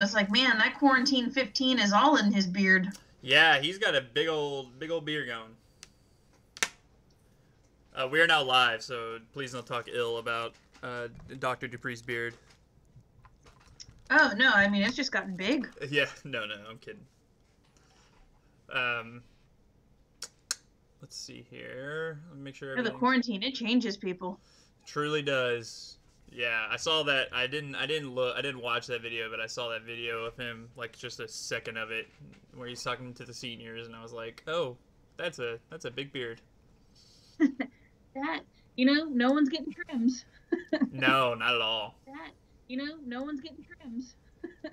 It's like, man, that quarantine 15 is all in his beard. Yeah, he's got a big old, big old beard going. Uh, we are now live, so please don't talk ill about uh, Dr. Dupree's beard. Oh no, I mean it's just gotten big. Yeah, no, no, I'm kidding. Um, let's see here. Let me make sure. The quarantine, it changes people. Truly does. Yeah, I saw that. I didn't. I didn't look. I didn't watch that video, but I saw that video of him, like just a second of it, where he's talking to the seniors, and I was like, "Oh, that's a that's a big beard." That you know, no one's getting trims. No, not at all. That you know, no one's getting trims.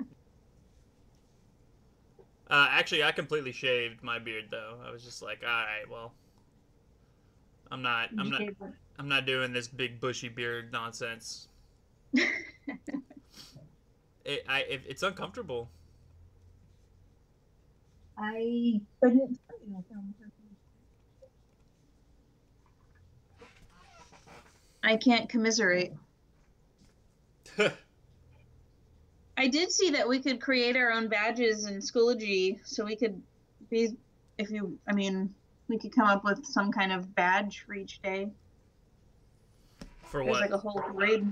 Uh, actually, I completely shaved my beard though. I was just like, "All right, well, I'm not. I'm not. I'm not doing this big bushy beard nonsense. It, I. It, it's uncomfortable. I couldn't tell you. I can't commiserate. I did see that we could create our own badges in Schoology, so we could be, if you, I mean, we could come up with some kind of badge for each day. For There's what? like a whole parade,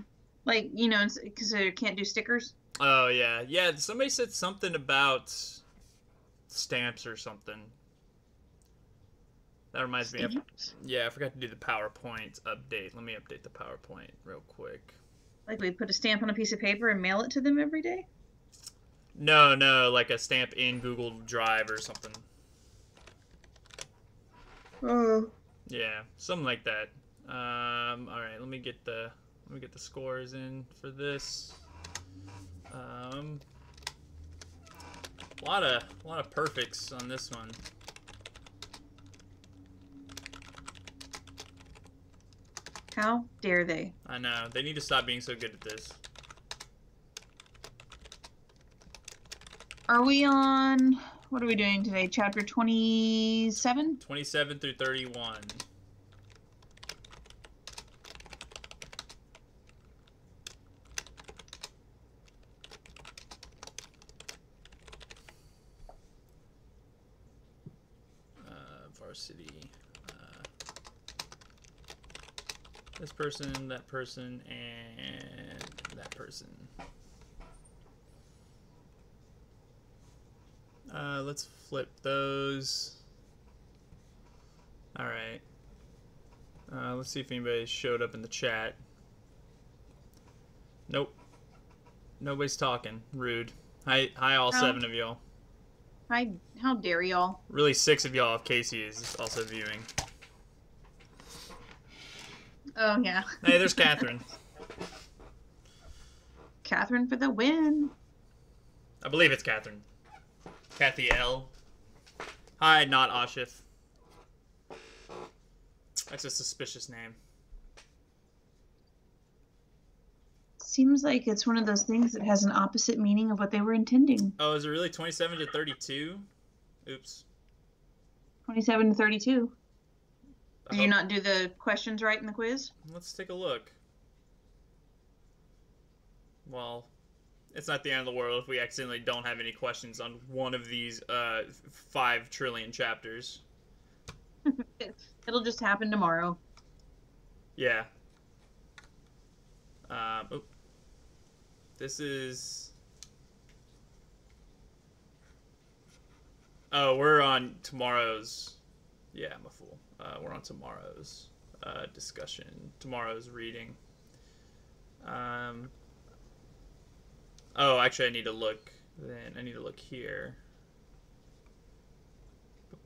like you know, because they can't do stickers. Oh yeah, yeah. Somebody said something about stamps or something. That reminds me of yeah. I forgot to do the PowerPoint update. Let me update the PowerPoint real quick. Like we put a stamp on a piece of paper and mail it to them every day. No, no, like a stamp in Google Drive or something. Oh. Yeah, something like that. Um, all right, let me get the let me get the scores in for this. Um, a lot of a lot of perfects on this one. How dare they? I know. They need to stop being so good at this. Are we on what are we doing today? Chapter 27? 27 through 31. Person, that person, and that person. Uh, let's flip those. All right. Uh, let's see if anybody showed up in the chat. Nope. Nobody's talking. Rude. Hi, hi, all seven of y'all. Hi, how dare y'all? Really, six of y'all if Casey is also viewing. Oh yeah. hey, there's Catherine. Catherine for the win. I believe it's Catherine. Kathy L. Hi, not Ashif. That's a suspicious name. Seems like it's one of those things that has an opposite meaning of what they were intending. Oh, is it really 27 to 32? Oops. 27 to 32. Did you not do the questions right in the quiz? Let's take a look. Well, it's not the end of the world if we accidentally don't have any questions on one of these uh, five trillion chapters. It'll just happen tomorrow. Yeah. Um, oop. This is. Oh, we're on tomorrow's. Yeah, I'm a fool. Uh, we're on tomorrow's uh, discussion, tomorrow's reading. Um. Oh, actually, I need to look. Then I need to look here.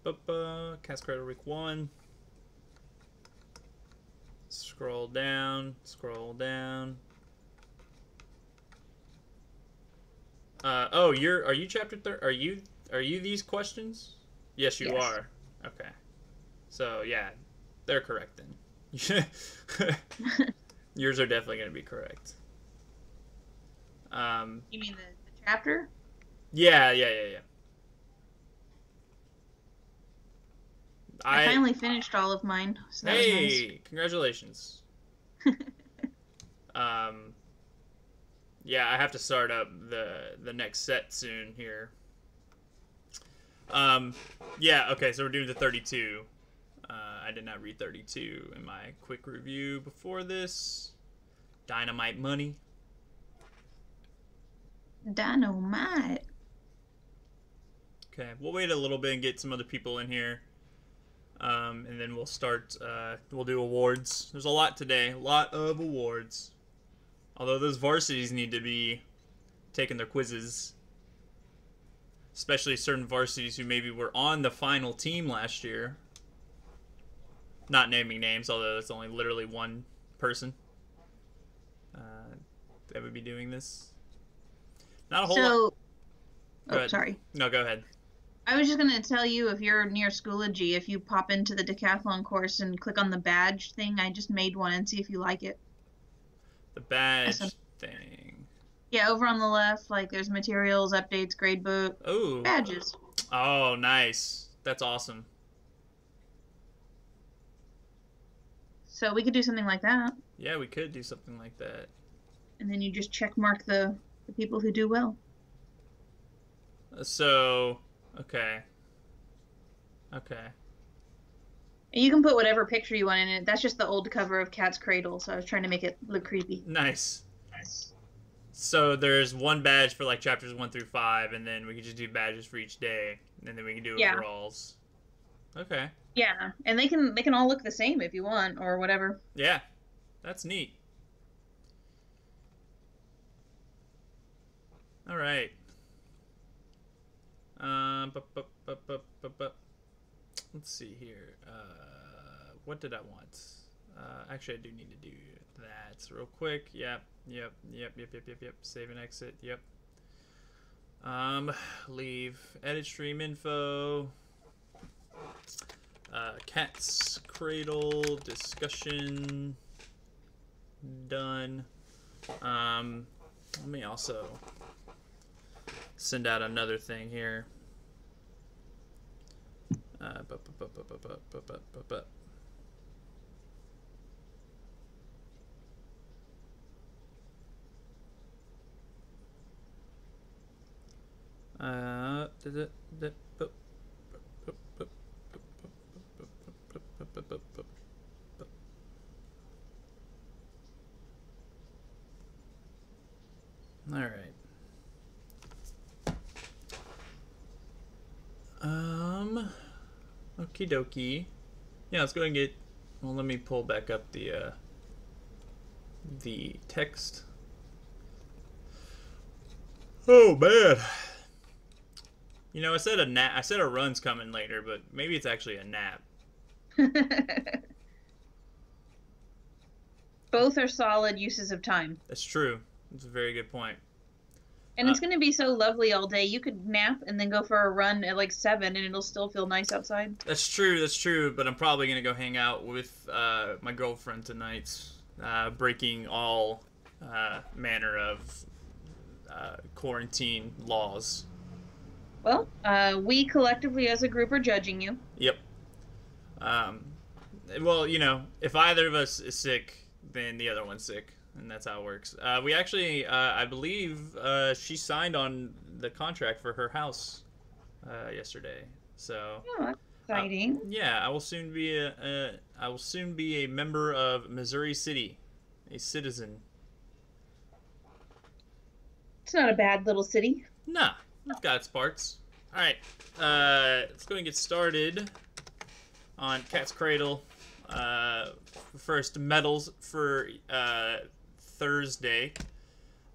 Ba-ba-ba. Cat's Cradle week one. Scroll down, scroll down. Uh, oh, you're are you chapter thir- Are you are you these questions? Yes, you Yes. are. Okay. So yeah, they're correct then. Yours are definitely going to be correct. Um, You mean the, the chapter? yeah, yeah, yeah, yeah. I, finally finished all of mine. So hey, congratulations. um, yeah, I have to start up the the next set soon here. Um, yeah, okay, so we're doing the 32. Uh, I did not read 32 in my quick review before this. Dynamite Money. Dynamite. Okay, we'll wait a little bit and get some other people in here. Um, and then we'll start, uh, we'll do awards. There's a lot today, a lot of awards. Although those varsities need to be taking their quizzes. Especially certain varsities who maybe were on the final team last year. Not naming names, although it's only literally one person uh, that would be doing this. Not a whole lot. So, Go oh, ahead. sorry. No, go ahead. I was just gonna tell you if you're near Schoology, if you pop into the decathlon course and click on the badge thing, I just made one and see if you like it. The badge thing. Yeah, over on the left, like there's materials, updates, gradebook, Oh. badges. Oh, nice. That's awesome. So we could do something like that, Yeah, we could do something like that. and then you just check mark the, the people who do well. Uh, So, okay. Okay. And you can put whatever picture you want in it. That's just the old cover of Cat's Cradle, so I was trying to make it look creepy. Nice. Nice. So there's one badge for like chapters one through five, and then we could just do badges for each day, and then we can do Yeah. overalls. Okay. Yeah, and they can they can all look the same if you want or whatever. Yeah, that's neat. All right. Um, let's see here. Uh, what did I want? Uh, actually, I do need to do that real quick. Yep, yep, yep, yep, yep, yep, yep. Save and exit. Yep. Um, leave. Edit stream info. Uh, cat's Cradle discussion done. Um, let me also send out another thing here. Uh, Uh, all right. Um. Okie dokie. Yeah, let's go and get. Well, let me pull back up the uh, the text. Oh man. You know, I said a nap. I said a run's coming later, but maybe it's actually a nap. Both are solid uses of time. That's true. That's a very good point. And it's Uh, going to be so lovely all day. You could nap and then go for a run at like 7 and it'll still feel nice outside. That's true. That's true. But I'm probably gonna go hang out with uh, my girlfriend tonight, uh, breaking all uh, manner of uh, quarantine laws. Well, uh, we collectively as a group are judging you. Yep. Um, well, you know, if either of us is sick, then the other one's sick, and that's how it works. Uh, we actually, uh, I believe, uh, she signed on the contract for her house uh, yesterday. So Oh, exciting. yeah, I will soon be a, a I will soon be a member of Missouri City, a citizen. it's not a bad little city. Nah, it's got its parts. All right, uh, let's go and get started on Cat's Cradle. Uh, first medals for uh, Thursday.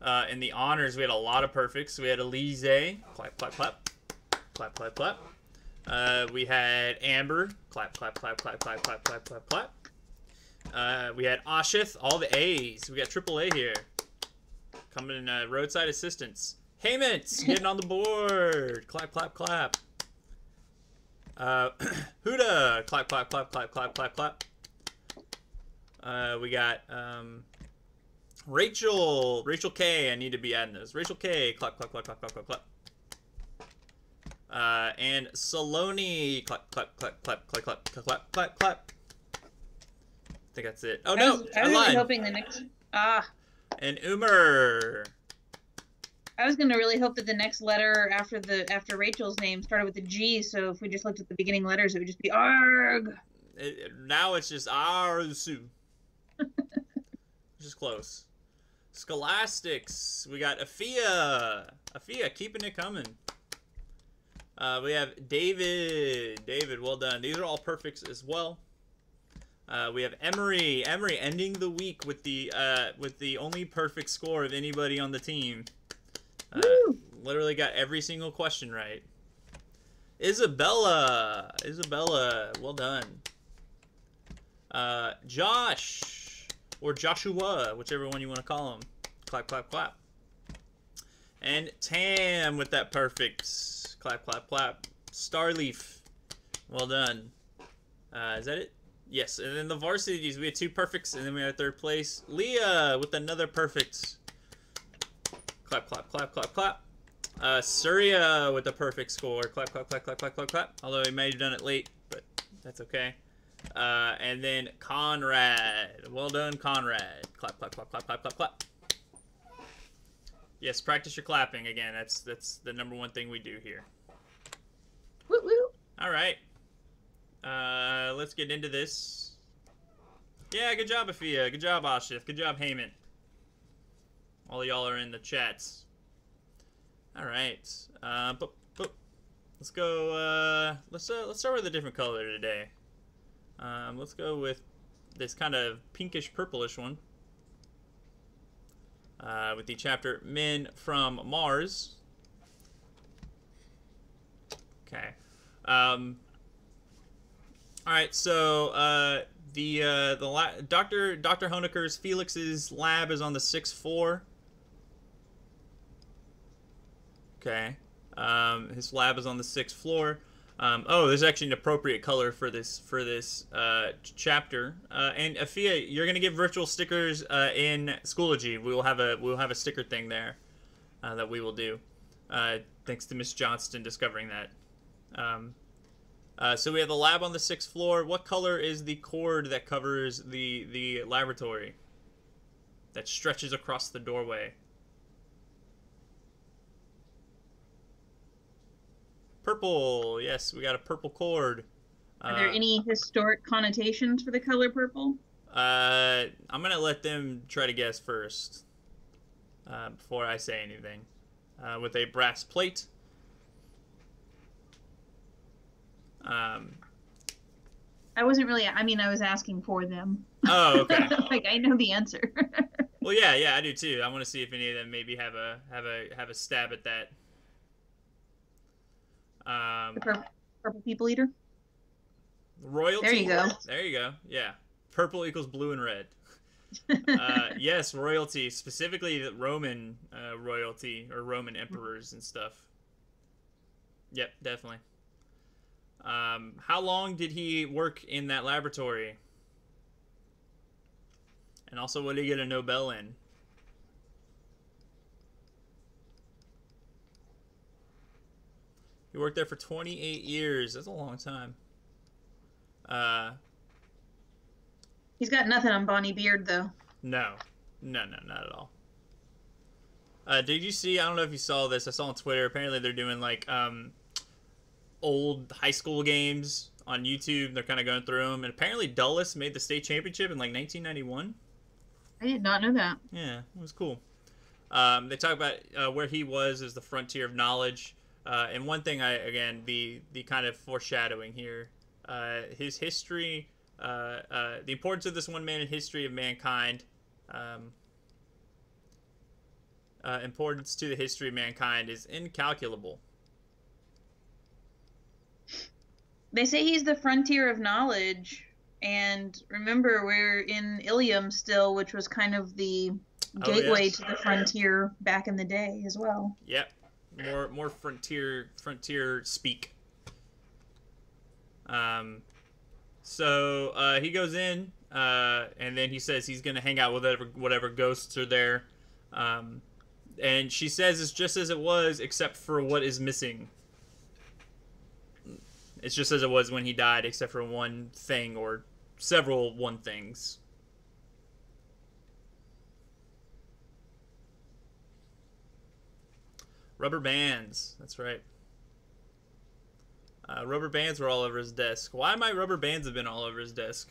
Uh, in the honors, we had a lot of perfects. We had Elise, clap, clap, clap, clap, clap, clap. Uh, we had Amber, clap, clap, clap, clap, clap, clap, clap, clap, clap. Uh, we had Ashith, all the A's. We got triple A here. Coming in uh, roadside assistance. Hayments getting on the board. Clap, clap, clap. Uh, Huda, clap, clap, clap, clap, clap, clap, clap. Uh, we got um, Rachel, Rachel K. I need to be adding those. Rachel K. Clap, clap, clap, clap, clap, clap, clap. Uh, and Saloni, clap, clap, clap, clap, clap, clap, clap, clap, clap, clap. I think that's it. Oh I no, was, I, I was hoping the next. Ah, And Umer. I was gonna really hope that the next letter after the after Rachel's name started with a G. So if we just looked at the beginning letters, it would just be arg. It, now it's just. Which is close. Scholastics. We got Afia. Afia, keeping it coming. Uh, we have David. David, well done. These are all perfects as well. Uh, we have Emery. Emery ending the week with the uh, with the only perfect score of anybody on the team. Uh, literally got every single question right. Isabella. Isabella, well done. Uh, Josh or Joshua, whichever one you want to call him. Clap, clap, clap. And Tam with that perfect. Clap, clap, clap. Starleaf, well done. Uh, is that it? Yes. And then the varsities, we had two perfects, and then we had third place. Leah with another perfect. Clap, clap, clap, clap, clap. Uh, Surya with a perfect score. Clap, clap, clap, clap, clap, clap, clap. Although he may have done it late, but that's okay. Uh, and then Conrad. Well done, Conrad. Clap, clap, clap, clap, clap, clap, clap. Yes, practice your clapping again. That's that's the number one thing we do here. Woo woo. All right. Uh, let's get into this. Yeah, good job, Afia. Good job, Ashif. Good job, Heyman. All y'all are in the chats. All right. Uh, but, but let's go. Uh, let's uh, let's start with a different color today. Um, let's go with this kind of pinkish purplish one. Uh, with the chapter Men from Mars. Okay. Um, all right, so uh, the uh, the Doctor Doctor Hoenikker's Felix's lab is on the sixth floor. Okay, um, his lab is on the sixth floor. Um, oh, there's actually an appropriate color for this for this uh, chapter. Uh, and Afia, you're gonna get virtual stickers uh, in Schoology. We will have a we'll have a sticker thing there uh, that we will do. Uh, thanks to Miss Johnston discovering that. Um, uh, so we have the lab on the sixth floor. What color is the cord that covers the the laboratory? That stretches across the doorway. Purple. Yes, we got a purple cord. Are there Uh, any historic connotations for the color purple? Uh, I'm gonna let them try to guess first. Uh, before I say anything. Uh, with a brass plate. Um. I wasn't really. I mean, I was asking for them. Oh, okay. like I know the answer. Well, yeah, yeah, I do too. I want to see if any of them maybe have a have a have a stab at that. Um, the purple, purple people eater. royalty. There you go. There you go. Yeah, purple equals blue and red. Uh, yes, royalty, specifically the Roman uh, royalty or Roman emperors and stuff. Yep, definitely. Um, how long did he work in that laboratory? And also, what did he get a Nobel in? He worked there for 28 years. That's a long time. Uh, He's got nothing on Bonnie Beard though. no, no, no, not at all. Uh, did you see? I don't know if you saw this. I saw on Twitter. Apparently, they're doing like um, old high school games on YouTube. They're kind of going through them, and apparently, Dulles made the state championship in like 1991. I did not know that. Yeah, it was cool. Um, they talk about uh, where he was as the frontier of knowledge, uh, and one thing I again the the kind of foreshadowing here, uh, his history, uh, uh, the importance of this one man in history of mankind, um, uh, importance to the history of mankind is incalculable. They say he's the frontier of knowledge, and remember we're in Ilium still, which was kind of the Oh, gateway yes. to the frontier back in the day as well. Yep, more more frontier frontier speak. Um, so uh, he goes in, uh, and then he says he's gonna hang out with whatever whatever ghosts are there. Um, and she says it's just as it was, except for what is missing. It's just as it was when he died, except for one thing or several one things. Rubber bands. That's right. Uh, rubber bands were all over his desk. Why might rubber bands have been all over his desk?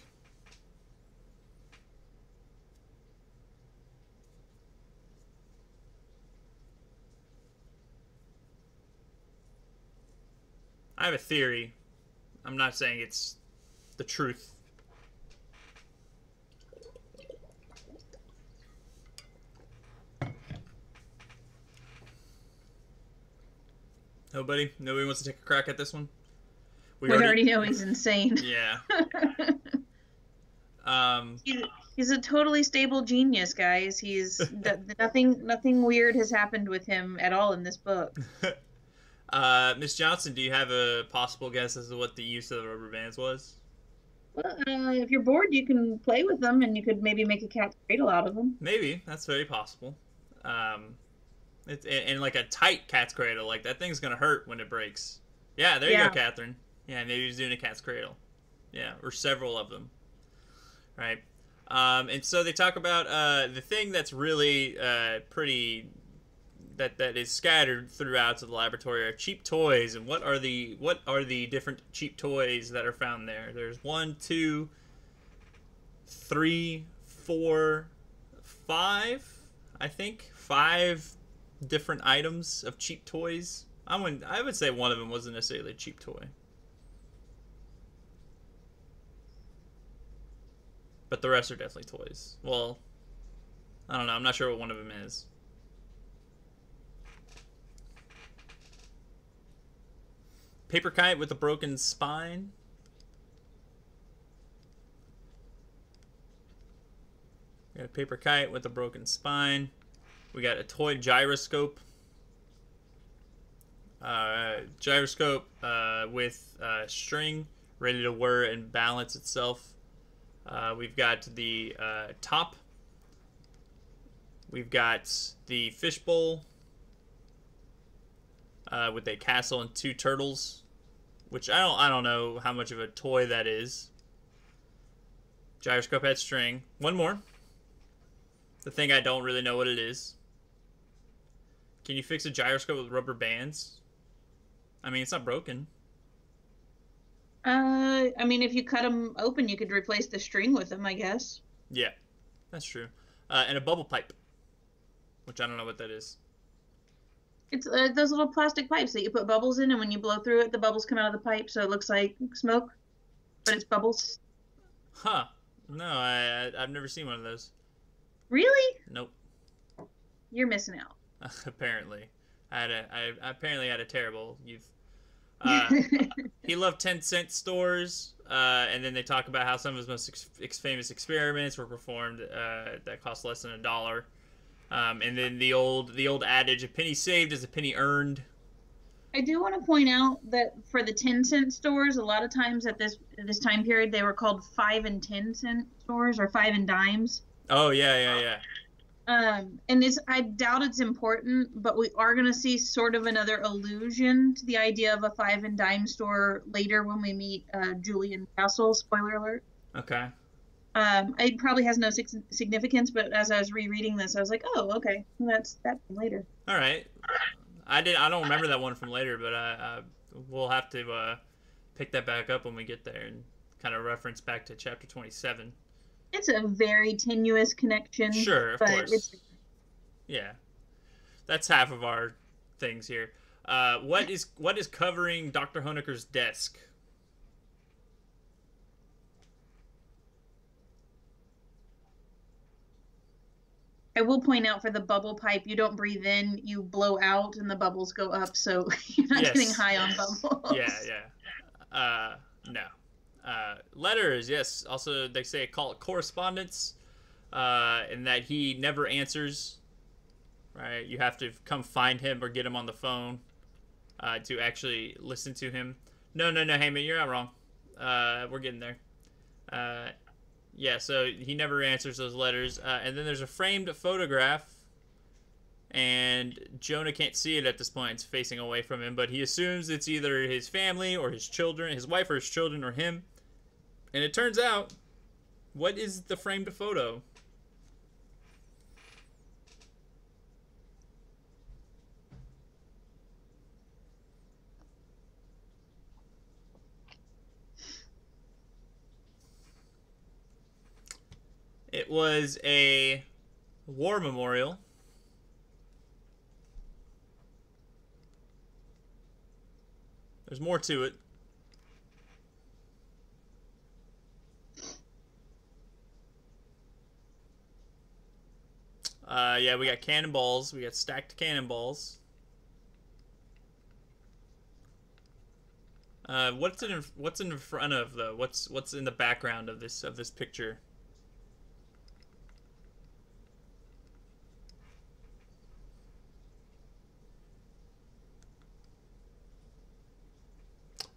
I have a theory. I'm not saying it's the truth. Nobody? Nobody wants to take a crack at this one? We, we already, already, know he's insane. Yeah. um, he's, he's, a totally stable genius, guys. He's nothing. Nothing weird has happened with him at all in this book. uh, Miss Johnson, do you have a possible guess as to what the use of the rubber bands was? Well, uh, if you're bored, you can play with them, and you could maybe make a cat's cradle out of them. Maybe that's very possible. Um, it's and, like a tight cat's cradle, like that thing's gonna hurt when it breaks. Yeah, there you go, Catherine. Yeah, maybe he's doing a cat's cradle. Yeah, or several of them. Right. Um, and so they talk about uh, the thing that's really uh, pretty that that is scattered throughout the laboratory are cheap toys and what are the what are the different cheap toys that are found there there's one two three four five i think five different items of cheap toys. I would i would say one of them wasn't necessarily a cheap toy. But the rest are definitely toys. Well i don't know. I'm not sure what one of them is. Paper kite with a broken spine. Got a paper kite with a broken spine. We got a toy gyroscope. Uh, gyroscope uh, with uh, string ready to whir and balance itself. Uh, we've got the uh, top. We've got the fishbowl uh, with a castle and two turtles which I don't I don't know how much of a toy that is. Gyroscope head string. One more. The thing I don't really know what it is. Can you fix a gyroscope with rubber bands? I mean, it's not broken. Uh, I mean, if you cut them open, you could replace the string with them, I guess. Yeah, that's true. Uh, and a bubble pipe, which I don't know what that is. It's uh, those little plastic pipes that you put bubbles in, and when you blow through it, the bubbles come out of the pipe, so it looks like smoke, but it's bubbles. Huh? No, I, I have never seen one of those. Really? Nope. You're missing out. apparently, I had a I apparently had a terrible youth. Uh, he loved ten cent stores, uh, and then they talk about how some of his most ex- ex- famous experiments were performed uh, that cost less than a dollar. Um, and then the old the old adage: a penny saved is a penny earned. I do want to point out that for the ten cent stores, a lot of times at this this time period, they were called five and ten cent stores or five and dimes. Oh yeah, yeah, yeah. Um, and this, I doubt it's important, but we are going to see sort of another allusion to the idea of a five and dime store later when we meet uh, Julian Castle. Spoiler alert. Okay. Um, it probably has no significance, but as I was rereading this, I was like, oh, okay, that's that later. All right. I did. I don't remember that one from later, but I, I we'll have to uh, pick that back up when we get there and kind of reference back to chapter twenty-seven. It's a very tenuous connection. Sure, of course. It's... Yeah, that's half of our things here. Uh, what is what is covering Doctor Hoenikker's desk? I will point out for the bubble pipe, you don't breathe in, you blow out, and the bubbles go up, so you're not yes. getting high on bubbles. Yeah, yeah. Uh, no. Uh, letters, yes. Also, they say call it correspondence, uh, and that he never answers. Right, you have to come find him or get him on the phone uh, to actually listen to him. No, no, no, Heyman, you're not wrong. Uh, we're getting there. Uh, yeah, so he never answers those letters. Uh, and then there's a framed photograph, and Jonah can't see it at this point. It's facing away from him, but he assumes it's either his family or his children, his wife or his children or him. And it turns out, what is the framed photo? It was a war memorial There's more to it. Uh, yeah, we got cannonballs. We got stacked cannonballs. Uh, what's in what's in front of the What's what's in the background of this of this picture?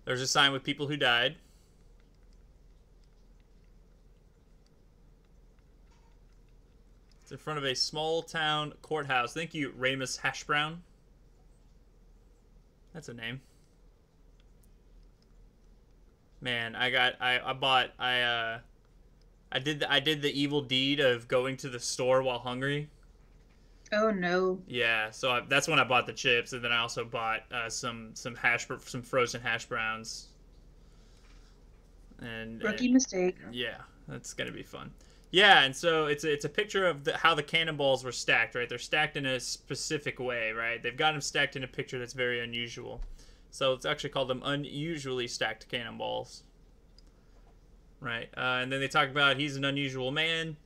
There's a sign with people who died. It's in front of a small town courthouse. Thank you, Ramus Hashbrown. That's a name. Man, I got I, I bought I uh I did the, I did the evil deed of going to the store while hungry. Oh no. Yeah, so I, that's when I bought the chips, and then I also bought uh, some some hash some frozen hash browns. And rookie mistake. Yeah, that's gonna be fun. Yeah, and so it's a, it's a picture of the, how the cannonballs were stacked. Right, they're stacked in a specific way. Right, they've got them stacked in a picture that's very unusual. So it's actually called them unusually stacked cannonballs. Right, uh, and then they talk about he's an unusual man.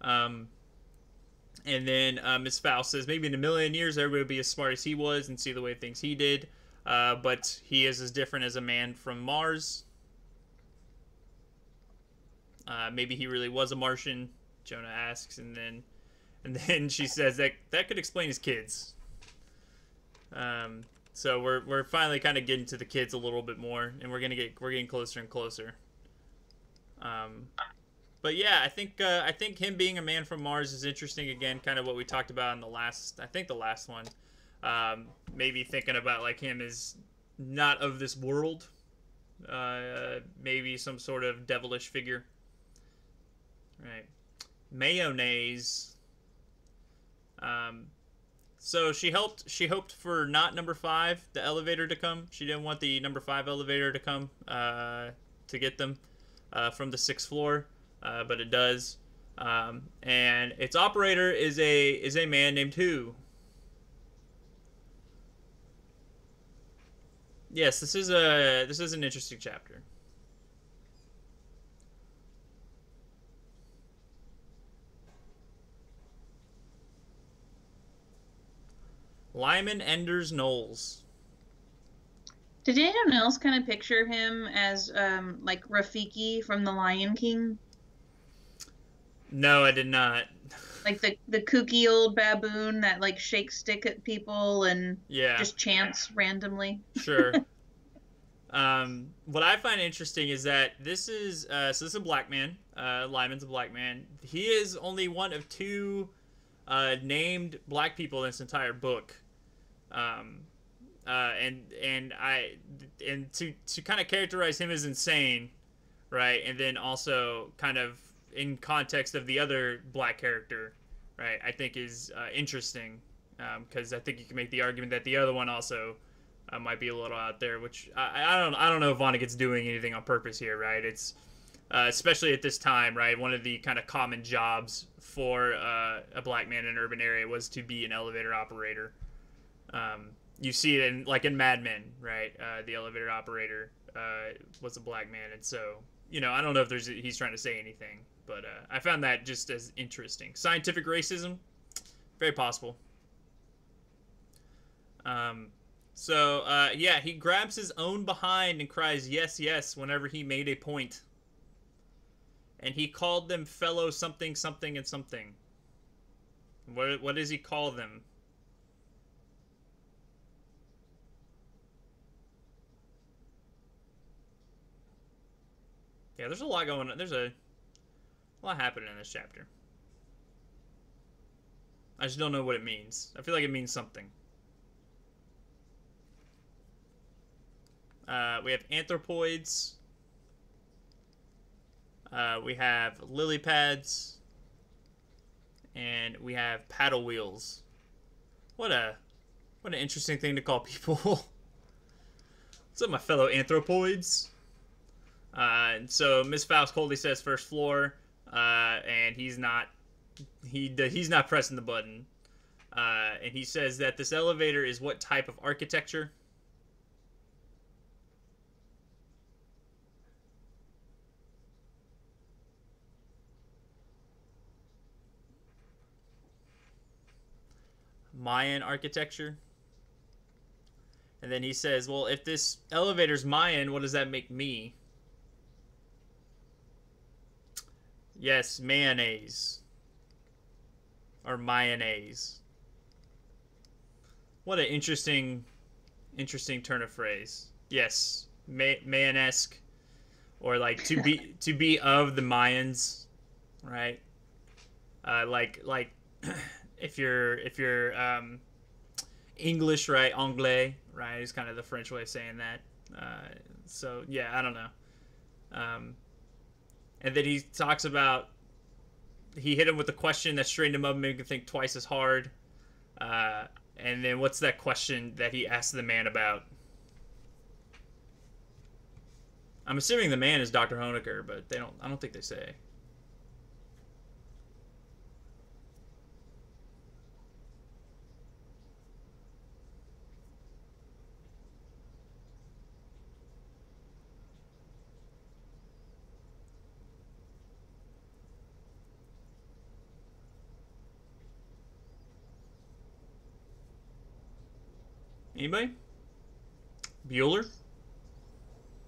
Um, and then uh, Miss Faust says maybe in a million years everybody would be as smart as he was and see the way things he did. Uh, but he is as different as a man from Mars. Uh, maybe he really was a Martian. Jonah asks, and then, and then she says that that could explain his kids. Um, so we're we're finally kind of getting to the kids a little bit more, and we're gonna get we're getting closer and closer. Um, but yeah, I think uh, I think him being a man from Mars is interesting. Again, kind of what we talked about in the last, I think the last one. Um, maybe thinking about like him is not of this world. Uh, maybe some sort of devilish figure. Right. Mayonnaise. Um, so she helped. She hoped for not number five, the elevator to come. She didn't want the number five elevator to come uh, to get them uh, from the sixth floor uh, but it does. Um, and its operator is a is a man named Who. Yes, this is a this is an interesting chapter. Lyman Enders Knowles. Did anyone else kind of picture him as um, like Rafiki from The Lion King? No, I did not. Like the the kooky old baboon that like shakes stick at people and yeah, just chants randomly. Sure. um, what I find interesting is that this is uh, so this is a black man. Uh, Lyman's a black man. He is only one of two uh, named black people in this entire book. Um, uh, and and I and to to kind of characterize him as insane, right? And then also kind of in context of the other black character, right? I think is uh, interesting because um, I think you can make the argument that the other one also uh, might be a little out there, which I, I don't I don't know if Vonnegut's doing anything on purpose here, right? It's uh, especially at this time, right? One of the kind of common jobs for uh, a black man in an urban area was to be an elevator operator. Um, you see it in like in Mad Men, right? Uh, the elevator operator uh, was a black man, and so you know I don't know if there's he's trying to say anything, but uh, I found that just as interesting. Scientific racism, very possible. Um, so uh, yeah, he grabs his own behind and cries "yes, yes" whenever he made a point. And he called them fellow something, something, and something. What what does he call them? Yeah, there's a lot going on. There's a a lot happening in this chapter. I just don't know what it means. I feel like it means something. Uh, we have anthropoids. Uh, we have lily pads. And we have paddle wheels. What a what an interesting thing to call people. What's up, my fellow anthropoids? Uh, so Miss Faust coldly says first floor uh, and he's not he he's not pressing the button. Uh, and he says that this elevator is what type of architecture? Mayan architecture. And then he says, "Well, if this elevator's Mayan, what does that make me?" Yes, mayonnaise. Or mayonnaise. What an interesting, interesting turn of phrase. Yes, May- Mayanesque, or like to be to be of the Mayans, right? Uh, like like if you're if you're um, English, right? Anglais, right? Is kind of the French way of saying that. Uh, so yeah, I don't know. Um, and then he talks about he hit him with a question that straightened him up, made him think twice as hard. Uh, and then what's that question that he asked the man about? I'm assuming the man is Dr. Hoenikker, but they don't. I don't think they say. Anybody? Bueller?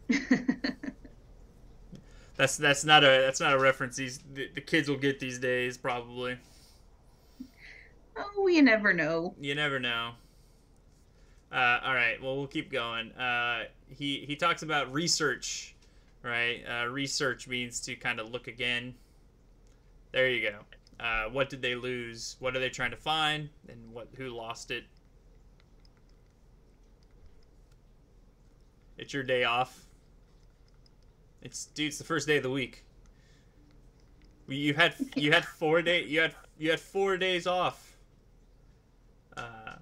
that's that's not a that's not a reference these the, the kids will get these days probably. oh, you never know. You never know. Uh, all right, well we'll keep going. Uh, he he talks about research, right? Uh, research means to kind of look again. There you go. Uh, what did they lose? What are they trying to find? And what who lost it? It's your day off. It's dude, it's the first day of the week. You had you had four day you had you had four days off. Uh,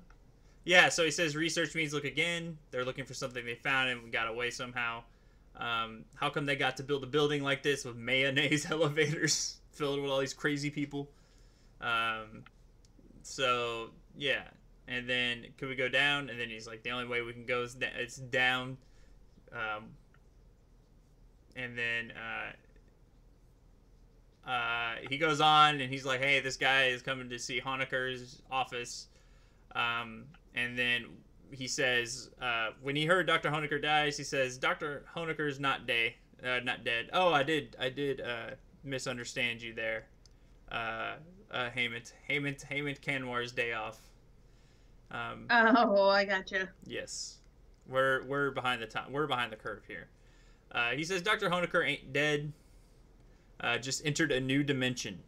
yeah. So he says research means look again. They're looking for something they found and got away somehow. Um, how come they got to build a building like this with mayonnaise elevators filled with all these crazy people? Um, so yeah, and then could we go down? And then he's like, the only way we can go is it's down. Um, and then uh, uh, he goes on and he's like, "Hey, this guy is coming to see Hoenikker's office." Um, and then he says, uh, when he heard Dr. Hoenikker dies, he says, "Dr. Hoenikker's not dead. Uh, not dead. Oh, I did, I did uh, misunderstand you there, uh, uh, Hemant. Hemant, Hemant Kanwar's day off." Um, Oh, I gotcha. Yes, we're we're behind the time. We're behind the curve here. Uh, he says Dr. Hoenikker ain't dead. Uh, just entered a new dimension.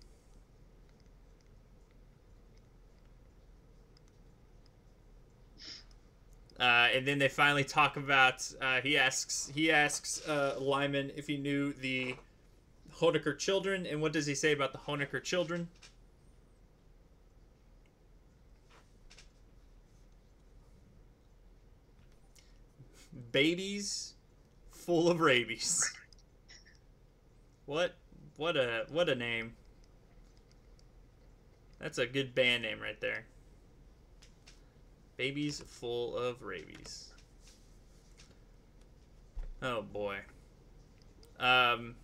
Uh, and then they finally talk about. Uh, he asks. He asks uh, Lyman if he knew the Hoenikker children, and what does he say about the Hoenikker children? Babies full of rabies. What what a what a name. That's a good band name right there. Babies full of rabies. Oh boy. Um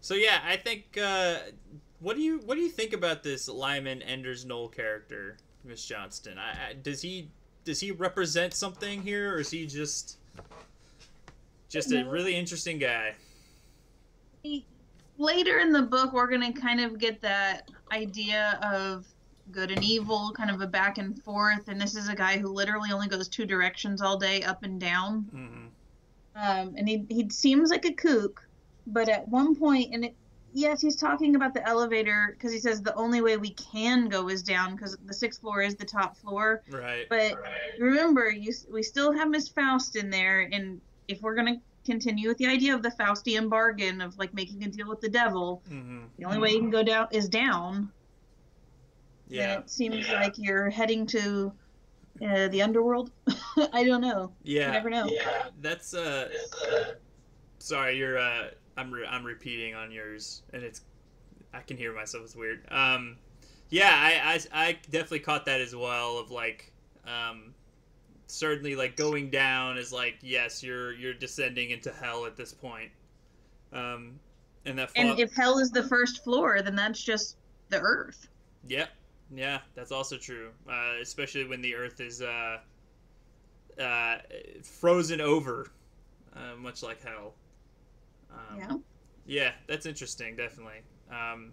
So yeah, I think uh what do you what do you think about this Lyman Enders Knoll character, Miss Johnston? I, I, does he does he represent something here, or is he just just a really interesting guy? Later in the book, we're gonna kind of get that idea of good and evil, kind of a back and forth. And this is a guy who literally only goes two directions all day, up and down. Mm-hmm. Um, and he he seems like a kook, but at one point, and it, yes, he's talking about the elevator because he says the only way we can go is down because the sixth floor is the top floor. Right. But remember, you we still have Miss Faust in there, and if we're gonna continue with the idea of the Faustian bargain of like making a deal with the devil, Mm-hmm. the only way you can go down is down. Then Yeah. it seems like you're heading to uh, the underworld. I don't know. Yeah. You never know. Yeah. That's uh. Sorry, you're uh. I'm re- I'm repeating on yours, and it's. I can hear myself. It's weird. Um, yeah, I, I, I definitely caught that as well. Of like, um, certainly like going down is like yes, you're you're descending into hell at this point. Um, and that. And if hell is the first floor, then that's just the earth. Yep. Yeah, that's also true. Uh, especially when the earth is uh, uh, frozen over, uh, much like hell. Um, yeah. Yeah, that's interesting. Definitely. Um,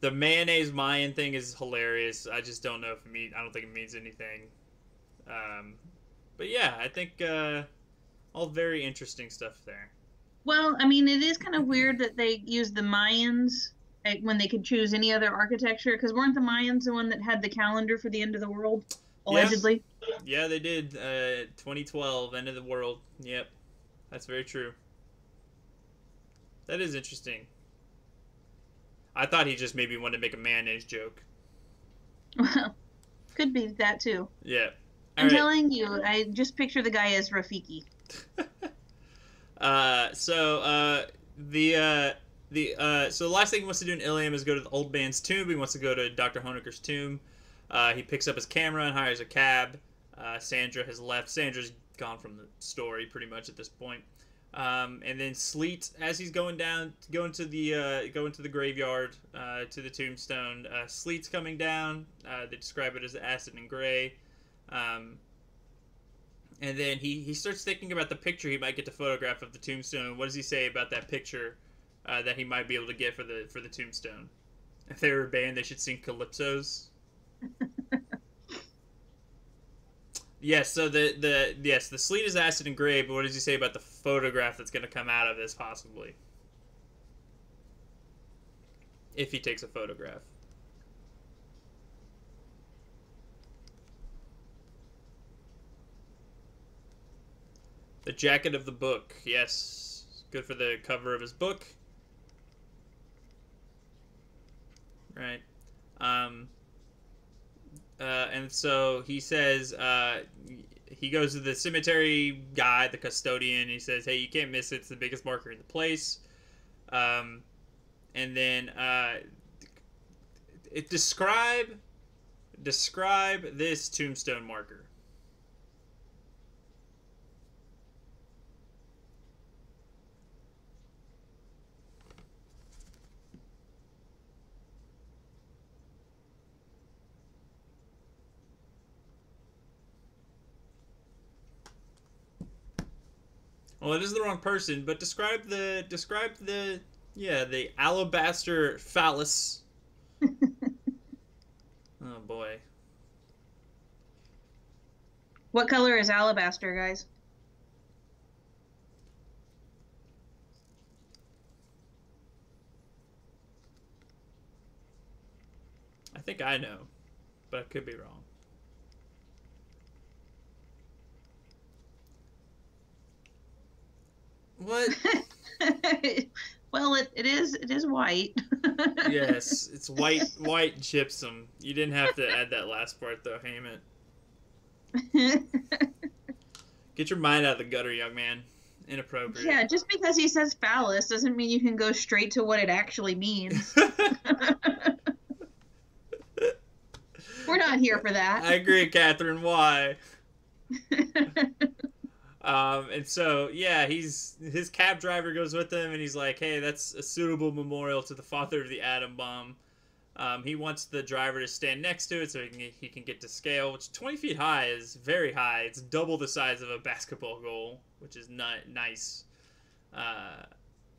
the mayonnaise Mayan thing is hilarious. I just don't know if it means. I don't think it means anything. Um, but yeah, I think uh, all very interesting stuff there. Well, I mean, it is kind of weird that they use the Mayans like, when they could choose any other architecture. Because weren't the Mayans the one that had the calendar for the end of the world, allegedly? Yeah, yeah they did. Uh, 2012, end of the world. Yep, that's very true. That is interesting. I thought he just maybe wanted to make a mayonnaise joke. Well, could be that too. Yeah. I'm right. telling you, I just picture the guy as Rafiki. uh, so uh, the uh, the uh, so the last thing he wants to do in Ilium is go to the old man's tomb. He wants to go to Doctor Hoenikker's tomb. Uh, he picks up his camera and hires a cab. Uh, Sandra has left. Sandra's gone from the story pretty much at this point. Um, and then Sleet, as he's going down, going to the uh, going to the graveyard uh, to the tombstone. Uh, Sleet's coming down. Uh, they describe it as acid and gray. Um, and then he, he starts thinking about the picture he might get to photograph of the tombstone. What does he say about that picture uh, that he might be able to get for the for the tombstone? If they were a band, they should sing calypsos. Yes, so the the yes, the sleet is acid and gray, but what does he say about the photograph that's going to come out of this possibly? If he takes a photograph. The jacket of the book. Yes. Good for the cover of his book. Right. Um uh, and so he says uh, he goes to the cemetery guy, the custodian. He says, "Hey, you can't miss it. It's the biggest marker in the place." Um, and then uh, it describe describe this tombstone marker. Well, it is the wrong person, but describe the describe the yeah the alabaster phallus. oh boy. What color is alabaster, guys? I think I know, but I could be wrong. What? well, it, it is it is white. yes, it's white white gypsum. You didn't have to add that last part though, Heyman. Get your mind out of the gutter, young man. Inappropriate. Yeah, just because he says phallus doesn't mean you can go straight to what it actually means. We're not here for that. I agree, Catherine. Why? Um, and so, yeah, he's his cab driver goes with him, and he's like, "Hey, that's a suitable memorial to the father of the atom bomb." Um, he wants the driver to stand next to it so he can he can get to scale, which 20 feet high is very high. It's double the size of a basketball goal, which is not nice. Uh,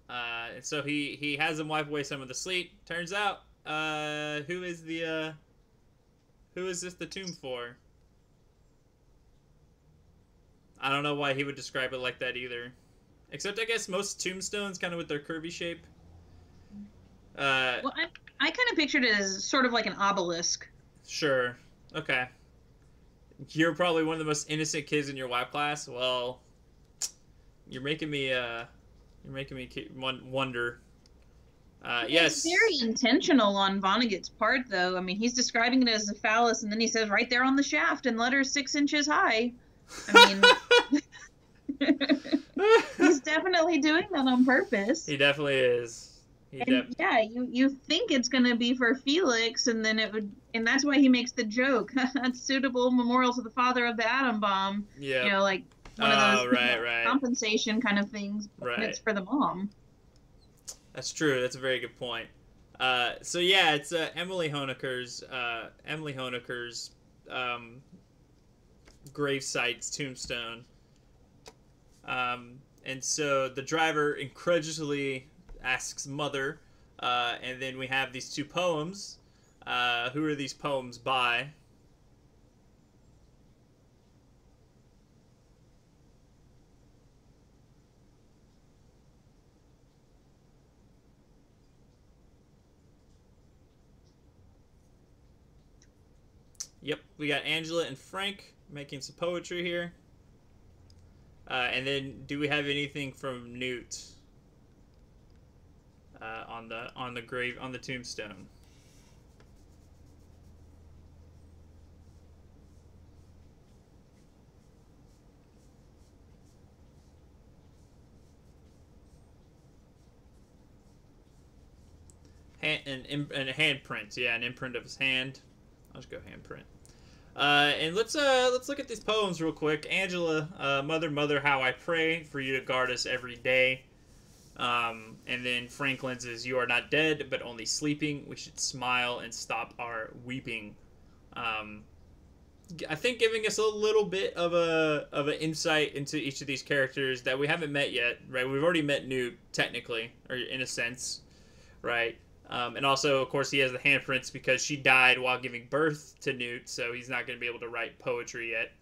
uh, and so he he has him wipe away some of the sleet. Turns out, uh, who is the uh, who is this the tomb for? I don't know why he would describe it like that either. Except I guess most tombstones kind of with their curvy shape. Uh, well, I, I kind of pictured it as sort of like an obelisk. Sure. Okay. You're probably one of the most innocent kids in your WAP class. Well, you're making me uh, you're making me wonder. Uh, yes. Very intentional on Vonnegut's part, though. I mean, he's describing it as a phallus, and then he says right there on the shaft in letters six inches high. I mean, he's definitely doing that on purpose. He definitely is. He And def- yeah, you you think it's gonna be for Felix, and then it would, and that's why he makes the joke. that's suitable memorial to the father of the atom bomb. yeah. You know, like one of those you right, know, right. compensation kind of things. Right. it's for the mom. That's true. That's a very good point. Uh, so yeah, it's uh, Emily Hoenikker's uh, Emily Hoenikker's um, grave site's tombstone. Um, and so the driver incredulously asks mother, uh, and then we have these two poems. Uh, who are these poems by? Yep, we got Angela and Frank making some poetry here. Uh, and then, do we have anything from Newt uh, on the on the grave on the tombstone? Hand, an, im- and a handprint, yeah, an imprint of his hand. I'll just go handprint. Uh, and let's uh let's look at these poems real quick. Angela, uh, mother, mother, how I pray for you to guard us every day. Um, and then Franklin's is you are not dead, but only sleeping. We should smile and stop our weeping. Um, I think giving us a little bit of a of an insight into each of these characters that we haven't met yet. Right, we've already met Newt technically, or in a sense, right. Um, and also, of course, he has the handprints because she died while giving birth to Newt, so he's not going to be able to write poetry yet.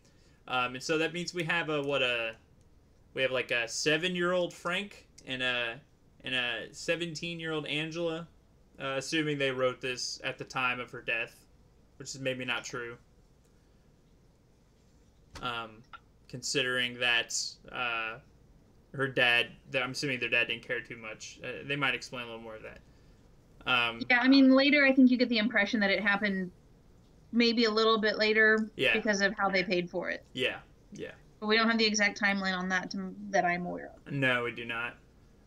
Um, and so that means we have a what a we have like a seven-year-old Frank and a and a seventeen-year-old Angela, uh, assuming they wrote this at the time of her death, which is maybe not true. Um, considering that uh, her dad, I'm assuming their dad didn't care too much. Uh, they might explain a little more of that. Um, Yeah, I mean, later I think you get the impression that it happened maybe a little bit later Yeah. because of how they paid for it. yeah, yeah. But we don't have the exact timeline on that to, that I'm aware of. No, we do not.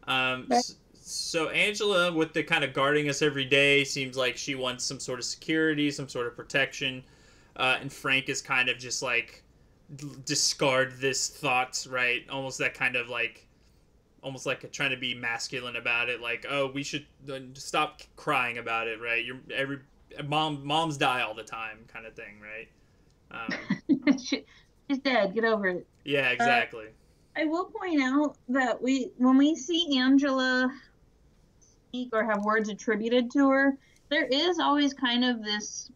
Um, Right. s- so Angela, with the kind of guarding us every day, seems like she wants some sort of security, some sort of protection, uh, and Frank is kind of just like discard this thought, right? Almost that kind of like, almost like trying to be masculine about it, like, oh, we should uh, stop crying about it, right? You're every mom, moms die all the time, kind of thing, right? Um, She- She's dead. Get over it. yeah, exactly. I will point out that we, when we see Angela speak or have words attributed to her, there is always kind of this,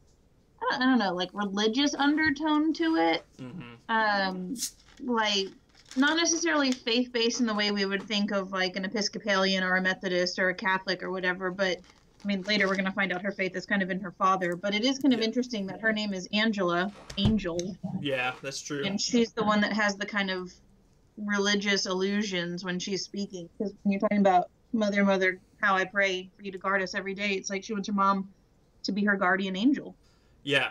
I don't, I don't know, like religious undertone to it. hmm Um, like not necessarily faith based in the way we would think of like an Episcopalian or a Methodist or a Catholic or whatever, but I mean, later we're going to find out her faith is kind of in her father, but it is kind of interesting that her name is Angela, Angel, Yeah, that's true. and she's the one that has the kind of religious illusions when she's speaking. Because when you're talking about mother, mother, how I pray for you to guard us every day, it's like she wants her mom to be her guardian angel. Yeah,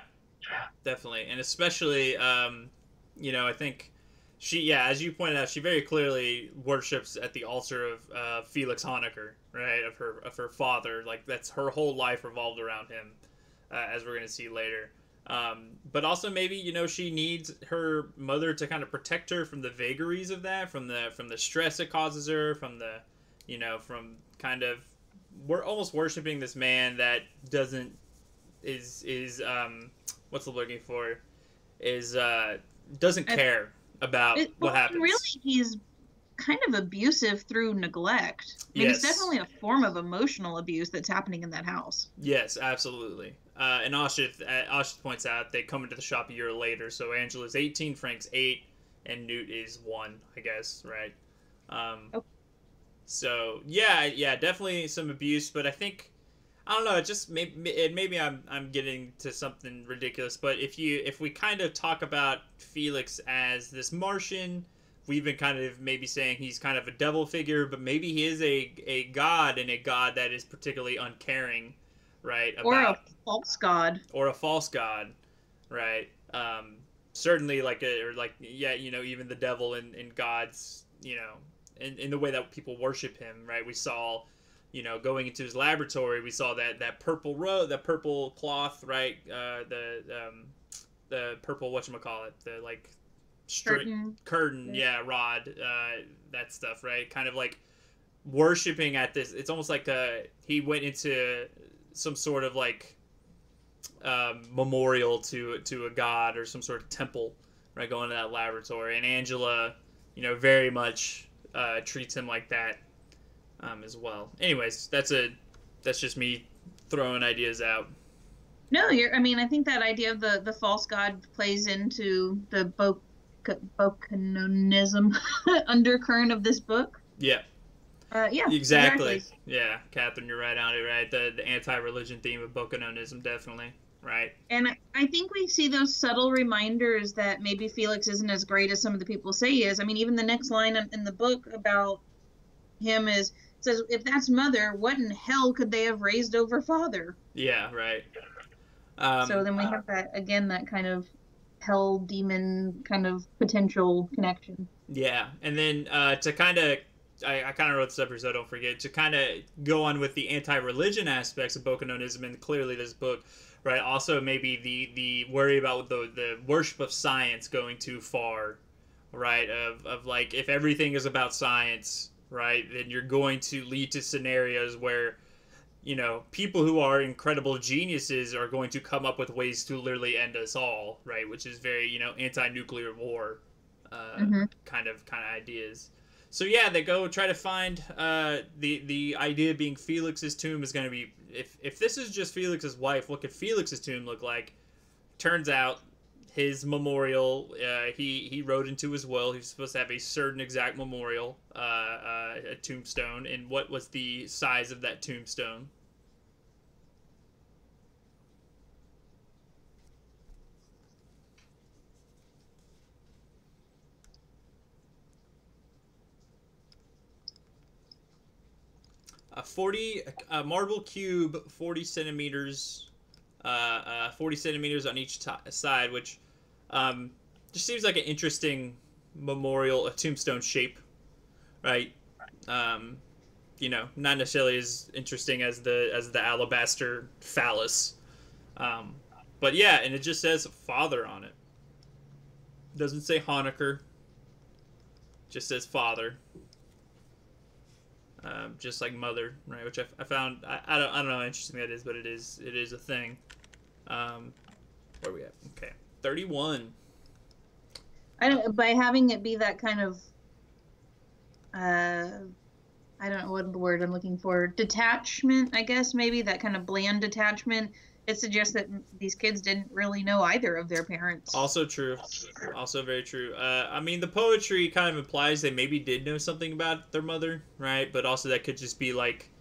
definitely, and especially, um, you know, I think she, yeah, as you pointed out, she very clearly worships at the altar of uh, Felix Hoenikker, right? Of her of her father, like that's her whole life revolved around him, uh, as we're gonna see later. Um, but also maybe you know she needs her mother to kind of protect her from the vagaries of that, from the from the stress it causes her, from the, you know, from kind of we're almost worshiping this man that doesn't is is um what's the looking for is uh doesn't care about It- what well, happens. Really, he's kind of abusive through neglect. I mean, it's definitely a form of emotional abuse that's happening in that house. Yes, absolutely. Uh, and Oshith, uh, Oshith points out they come into the shop a year later, so Angela's 18, Frank's 8, and Newt is 1, I guess, right? Um, Okay. So, yeah, yeah, definitely some abuse, but I think, I don't know, it just maybe, it, maybe I'm, I'm getting to something ridiculous, but if you, if we kind of talk about Felix as this Martian, we've been kind of maybe saying he's kind of a devil figure, but maybe he is a, a god, and a god that is particularly uncaring, right? Or a false god. or a false god, right? Um, certainly, like a, or like yeah, you know, even the devil and, and gods, you know, in, in the way that people worship him, right? We saw, you know, going into his laboratory, we saw that that purple row, that purple cloth, right? Uh, the um, the purple what you call it, the like string Curtain. curtain, yeah, rod, uh, that stuff, right? Kind of like worshiping at this. It's almost like uh, he went into some sort of like um, memorial to to a god or some sort of temple, right? Going to that laboratory, and Angela, you know, very much uh, treats him like that um, as well. Anyways, that's a that's just me throwing ideas out. No, you're. I mean, I think that idea of the the false god plays into the Bo- Bokononism undercurrent of this book. Yeah, Uh, yeah, exactly. Yeah, Catherine, you're right on it. Right, the the anti-religion theme of Bokononism, definitely. Right. And I- think we see those subtle reminders that maybe Felix isn't as great as some of the people say he is. I mean, even the next line in in the book about him is says, "If that's mother, what in hell could they have raised over father?" Yeah. Right. Um, so then we have that again, that kind of hell demon kind of potential connection. Yeah, and then uh, to kind of, I, I kind of wrote this up here so I don't forget. To kind of go on with the anti-religion aspects of Bokononism, and clearly this book, right? Also, maybe the the worry about the the worship of science going too far, right? Of of like if everything is about science, right? Then you're going to lead to scenarios where. You know, people who are incredible geniuses are going to come up with ways to literally end us all, right? Which is very, you know, anti-nuclear war uh, Mhm. kind of kind of ideas. So yeah, they go try to find uh, the the idea being Felix's tomb is going to be if if this is just Felix's wife, what could Felix's tomb look like? Turns out his memorial uh, he he wrote into his will he was supposed to have a certain exact memorial uh, uh, a tombstone. And what was the size of that tombstone? A 40 a marble cube 40 centimeters uh, uh, 40 centimeters on each t- side which um, just seems like an interesting memorial a tombstone shape right um, you know not necessarily as interesting as the as the alabaster phallus um, but yeah and it just says father on it doesn't say Hoenikker just says father um, just like mother, right? Which I, I found I, I don't I don't know how interesting that is, but it is it is a thing. Um, where we at? Okay, thirty one. I don't by having it be that kind of uh I don't know what the word I'm looking for. Detachment, I guess maybe that kind of bland detachment. It suggests that these kids didn't really know either of their parents. Also true. Also very true. Uh, I mean, the poetry kind of implies they maybe did know something about their mother, right? But also that could just be like,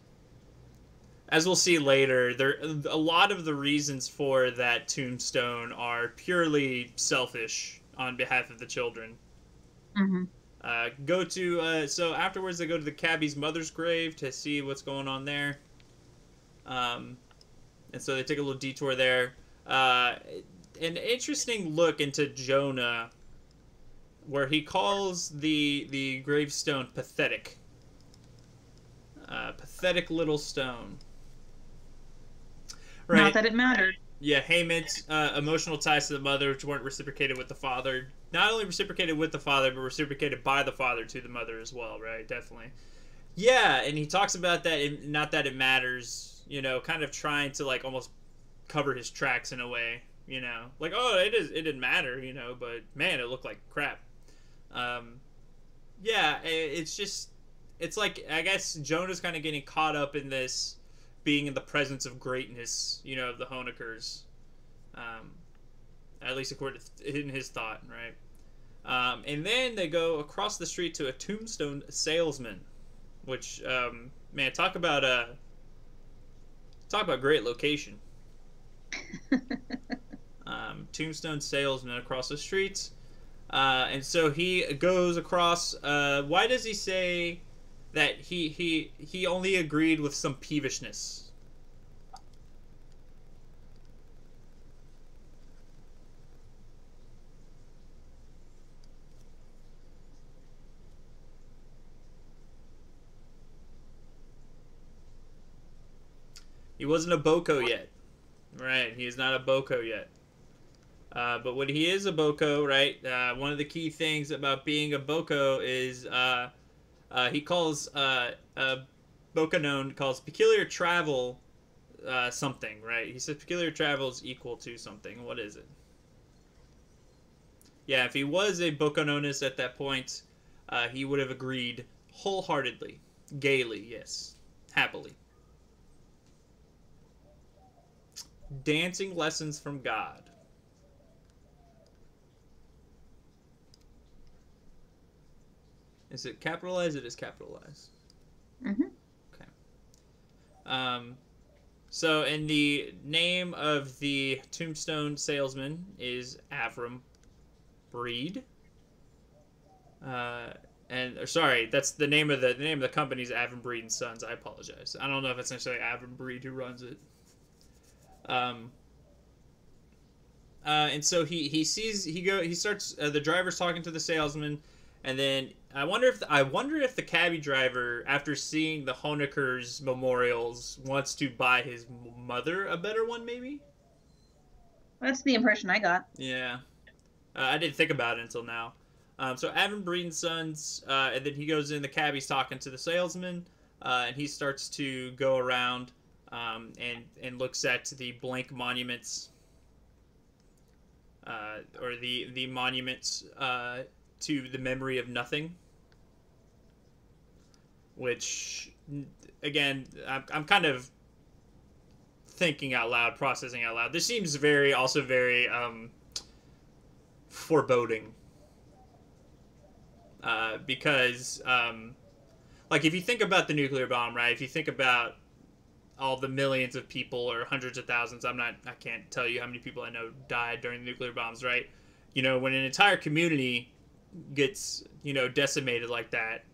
as we'll see later, there a lot of the reasons for that tombstone are purely selfish on behalf of the children. hmm Uh, go to uh, so afterwards they go to the cabbie's mother's grave to see what's going on there. Um, and so they take a little detour there. Uh, an interesting look into Jonah, where he calls the the gravestone pathetic. Uh, pathetic little stone. Not that it mattered. Yeah, Haymond's uh, emotional ties to the mother, which weren't reciprocated with the father. Not only reciprocated with the father, but reciprocated by the father to the mother as well, right? Definitely. Yeah, and he talks about that. In, not that it matters, you know, kind of trying to like almost cover his tracks in a way, you know, like oh, it is, it didn't matter, you know, but man, it looked like crap. Um, yeah, i- it's just, it's like I guess Jonah's kind of getting caught up in this being in the presence of greatness, you know, of the Hoenikkers. Um, at least according to in his thought, right? Um, and then they go across the street to a tombstone salesman, which um, man, talk about a talk about great location. um, tombstone salesman across the streets, uh, and so he goes across. Uh, why does he say that he he he only agreed with some peevishness? He wasn't a Boko yet. Right, he is not a Boko yet. Uh, but when he is a Boko, right, uh, one of the key things about being a Boko is uh, uh he calls uh, uh, calls peculiar travel uh, something, right? He says peculiar travel is equal to something. What is it? Yeah, if he was a Bokononist at that point, uh, he would have agreed wholeheartedly, gaily, yes, happily. Dancing lessons from God. Is it capitalized? It is capitalized. Mm-hmm. Okay. Um, so, in the name of the tombstone salesman is Avram Breed. Uh, and or sorry, that's the name of the, the name of the company is Avram Breed and Sons. I apologize. I don't know if it's necessarily Avram Breed who runs it. Um. Uh, and so he he sees he go he starts uh, the driver's talking to the salesman, and then I wonder if the, I wonder if the cabbie driver after seeing the Hoenikkers memorials wants to buy his mother a better one maybe. That's the impression I got. Yeah, uh, I didn't think about it until now. Um, so Avram Breed and Sons, uh, and then he goes in. The cabbie's talking to the salesman, uh, and he starts to go around um, and and looks at the blank monuments, uh, or the the monuments uh, to the memory of nothing. Which, again, I'm, I'm kind of thinking out loud, processing out loud. This seems very, also very um, foreboding. Uh, because, um, like, if you think about the nuclear bomb, right? If you think about all the millions of people or hundreds of thousands, I'm not, I can't tell you how many people I know died during the nuclear bombs, right? You know, when an entire community gets, you know, decimated like that,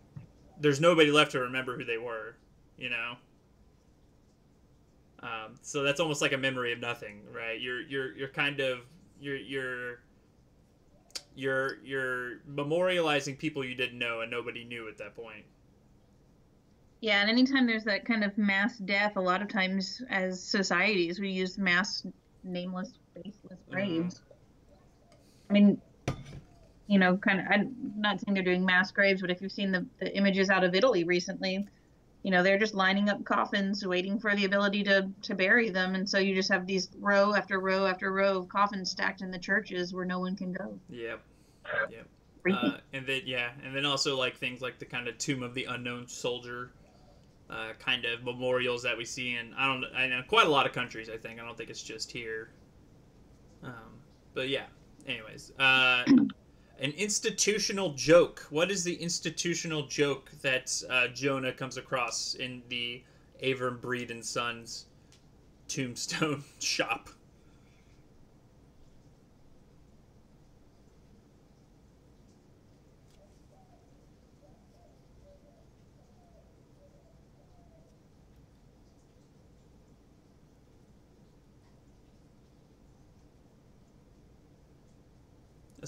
there's nobody left to remember who they were, you know. Um, so that's almost like a memory of nothing, right? You're you're you're kind of you're you're you're you're memorializing people you didn't know and nobody knew at that point. Yeah, and anytime there's that kind of mass death, a lot of times as societies we use mass nameless, faceless graves. Mm-hmm. I mean, you know, kind of. I'm not saying they're doing mass graves, but if you've seen the, the images out of Italy recently, you know, they're just lining up coffins, waiting for the ability to to bury them, and so you just have these row after row after row of coffins stacked in the churches where no one can go. Yep. Yep. Uh, and then yeah, and then also like things like the kind of tomb of the unknown soldier. Uh, kind of memorials that we see in I don't I know quite a lot of countries I think I don't think it's just here, um, but yeah. Anyways, uh, an institutional joke. What is the institutional joke that uh, Jonah comes across in the Avram Breed and Sons tombstone shop?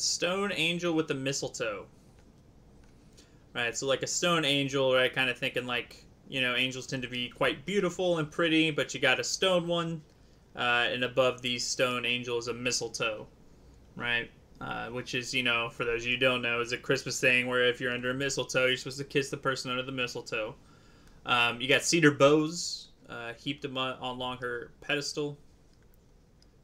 Stone angel with a mistletoe. Right, so like a stone angel, right? Kind of thinking like, you know, angels tend to be quite beautiful and pretty, but you got a stone one, uh, and above these stone angels, a mistletoe, right? Uh, which is, you know, for those you don't know, is a Christmas thing where if you're under a mistletoe, you're supposed to kiss the person under the mistletoe. Um, you got cedar boughs uh, heaped along her pedestal.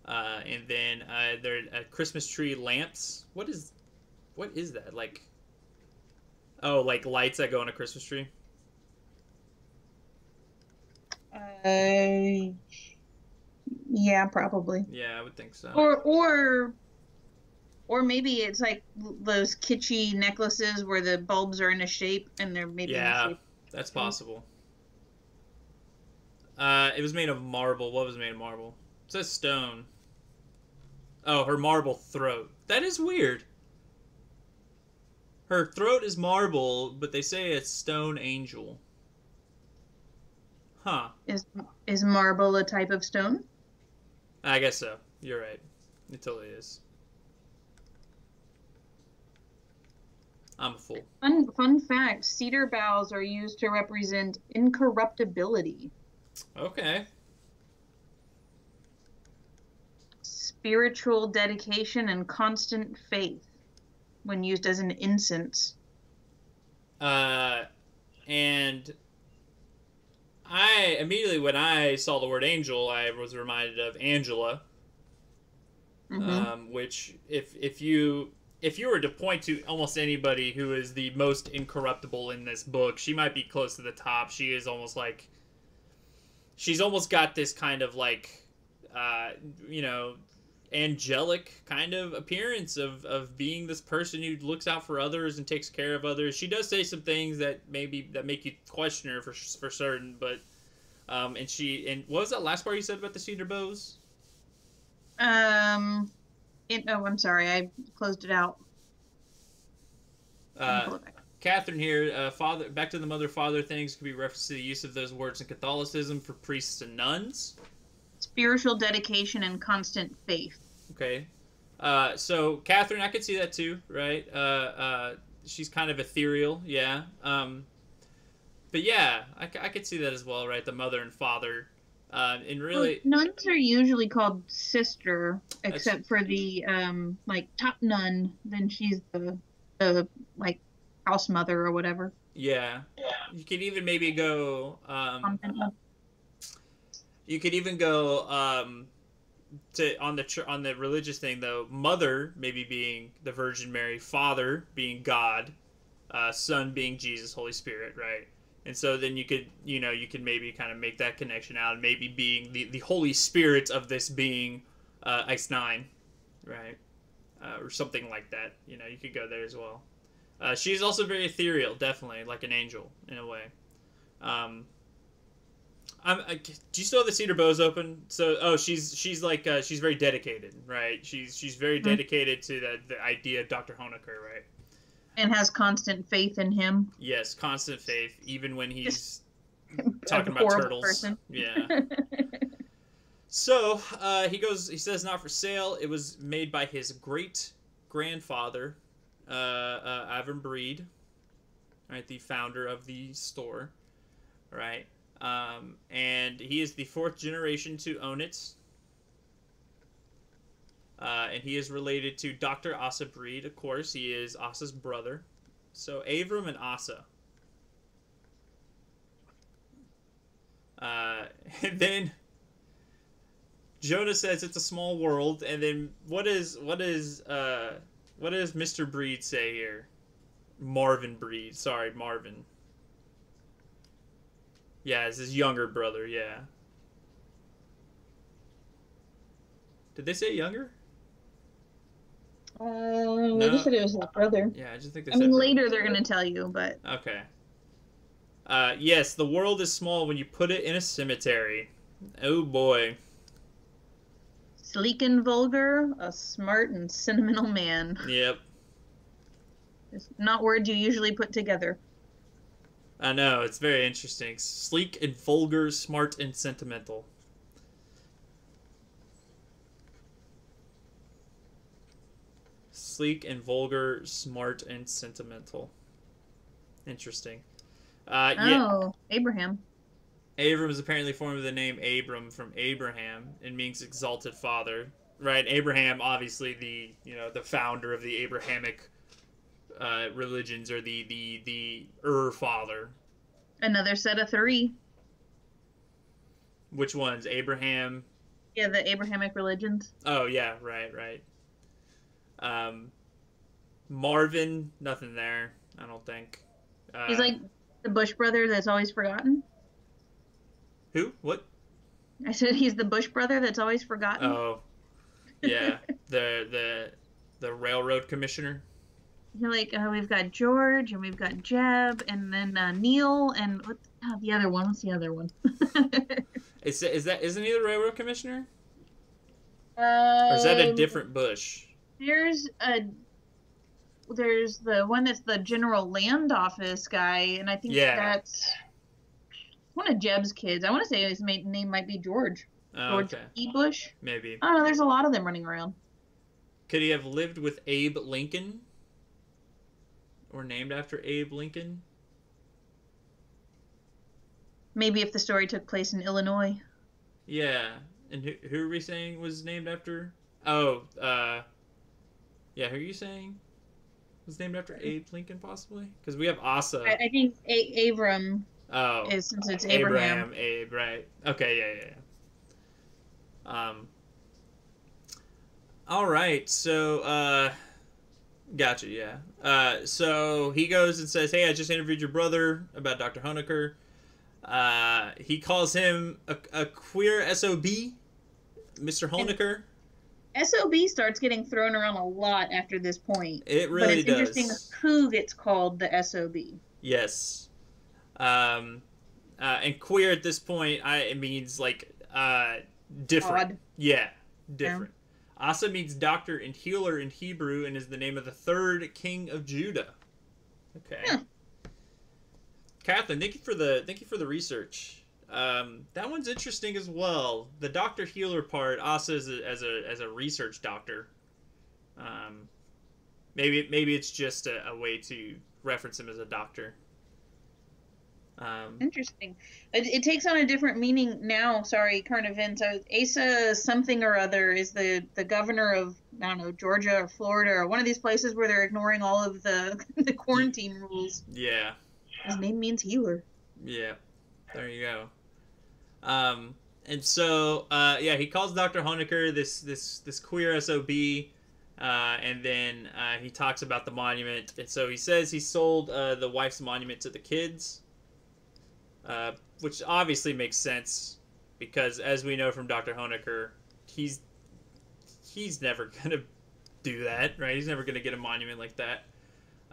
Uh, and then uh, there are Christmas tree lamps. What is, what is that like? Oh, like lights that go on a Christmas tree. Uh, yeah, probably. Yeah, I would think so. Or or or maybe it's like those kitschy necklaces where the bulbs are in a shape and they're maybe yeah, that's possible. Uh, it was made of marble. What was made of marble? It says stone. Oh, her marble throat. That is weird. Her throat is marble, but they say it's stone angel. Huh. Is is marble a type of stone? I guess so. You're right. It totally is. I'm a fool. Fun, fun fact cedar boughs are used to represent incorruptibility. Okay. Spiritual dedication and constant faith when used as an incense. Uh, and I immediately, when I saw the word angel, I was reminded of Angela, Mhm. um, which if if you if you were to point to almost anybody who is the most incorruptible in this book, she might be close to the top. She is almost like she's almost got this kind of like uh, you know angelic kind of appearance of, of being this person who looks out for others and takes care of others. She does say some things that maybe that make you question her for for certain, but um, and she and what was that last part you said about the cedar boughs? Um, it, oh, I'm sorry, I closed it out. Uh, it. Catherine here, uh, father. Back to the mother father things could be reference to the use of those words in Catholicism for priests and nuns. Spiritual dedication and constant faith. Okay, uh, so Catherine, I could see that too, right? Uh, uh, she's kind of ethereal, yeah. Um, but yeah, I could see that as well, right? The mother and father, uh, and really, Well, nuns are usually called sister, except for the um like top nun. Then she's the the like house mother or whatever. yeah. You could even maybe go. Um. You could even go um, to on the on the religious thing though. Mother maybe being the Virgin Mary, Father being God, uh, Son being Jesus, Holy Spirit, right? And so then you could you know you could maybe kind of make that connection out, and maybe being the the Holy Spirit of this being uh, Ice Nine, right? Uh, or something like that. You know, you could go there as well. Uh, she's also very ethereal, definitely like an angel in a way. Um, I'm, I, do you still have the cedar boughs open? So, oh, she's she's like uh, she's very dedicated, right? She's she's very Mhm. dedicated to the the idea of Dr. Hoenikker, right? and has constant faith in him. Yes, constant faith, even when he's talking about turtles. person. Yeah. So uh, he goes. He says not for sale. It was made by his great grandfather, uh, uh, Avram Breed, right, the founder of the store, right, um, and he is the fourth generation to own it. Uh, and he is related to Dr. Asa Breed, of course. He is Asa's brother. So Avram and Asa. Uh, and then Jonah says it's a small world, and then what is what is uh what does Mr. Breed say here? Marvin Breed, sorry, Marvin. Yeah, it's his younger brother. Yeah. Did they say younger? Um, No. they just said it was his brother. Yeah, I just think they I said. mean, brother. later they're gonna tell you, but Okay. Uh, yes, the world is small when you put it in a cemetery. Oh boy. sleek and vulgar, a smart and sentimental man. Yep. It's not words you usually put together. I know, it's very interesting. Sleek and vulgar, smart and sentimental. Sleek and vulgar, smart and sentimental. Interesting. Uh, yeah, Oh, Abraham. Abram is apparently formed of the name Abram from Abraham and means exalted father. Right, Abraham, obviously the you know the founder of the Abrahamic uh, religions, or the the the Ur father. Another set of three. Which ones? Abraham. Yeah, the Abrahamic religions. Oh yeah, right, right. Um, Marvin, nothing there. I don't think. Uh, He's like the Bush brother that's always forgotten. who? What? I said he's the Bush brother that's always forgotten. Oh, yeah. the the the railroad commissioner. You're like, uh, we've got George and we've got Jeb and then uh, Neil and what oh, the other one? What's the other one? Is is that isn't he the railroad commissioner? or Or is that a different Bush? There's a there's the one that's the general land office guy, and I think Yeah. that's one of Jeb's kids. I want to say his ma- name might be George. Oh, George okay, E. Bush. maybe. I don't know. There's a lot of them running around. Could he have lived with Abe Lincoln? Or named after Abe Lincoln? Maybe if the story took place in Illinois. Yeah. And who, who are we saying was named after Oh, uh, yeah. Who are you saying? Was named after Abe Lincoln, possibly? Because we have Asa. I, I think a- Abram oh, is since it's Abraham. Abraham, Abe, right? Okay, yeah, yeah. yeah. Um. All right, so uh, gotcha, yeah. Uh, so he goes and says, "Hey, I just interviewed your brother about Dr. Hoenikker." Uh, he calls him a, a queer sob, Mr. Hoenikker. SOB starts getting thrown around a lot after this point. It but really it's does. interesting who gets called the SOB. Yes. Um, uh, and queer at this point, I it means like uh, different. Odd. Yeah, different. Asa means doctor and healer in Hebrew and is the name of the third king of Judah. Okay. Huh. Catherine, thank you for the thank you for the research. Um, that one's interesting as well. The doctor healer part, Asa as a as a, as a research doctor. Um, maybe maybe it's just a, a way to reference him as a doctor. Um, Interesting. It, it takes on a different meaning now. Sorry, current events. Uh, Asa something or other is the the governor of I don't know Georgia or Florida or one of these places where they're ignoring all of the the quarantine rules. yeah. His name means healer. Yeah, there you go. Um, and so uh, yeah, he calls Dr. Hoenikker this this this queer sob, uh, and then uh, he talks about the monument. And so he says he sold uh, the wife's monument to the kids, uh, which obviously makes sense because as we know from Dr. Hoenikker, he's he's never gonna do that, right? He's never gonna get a monument like that.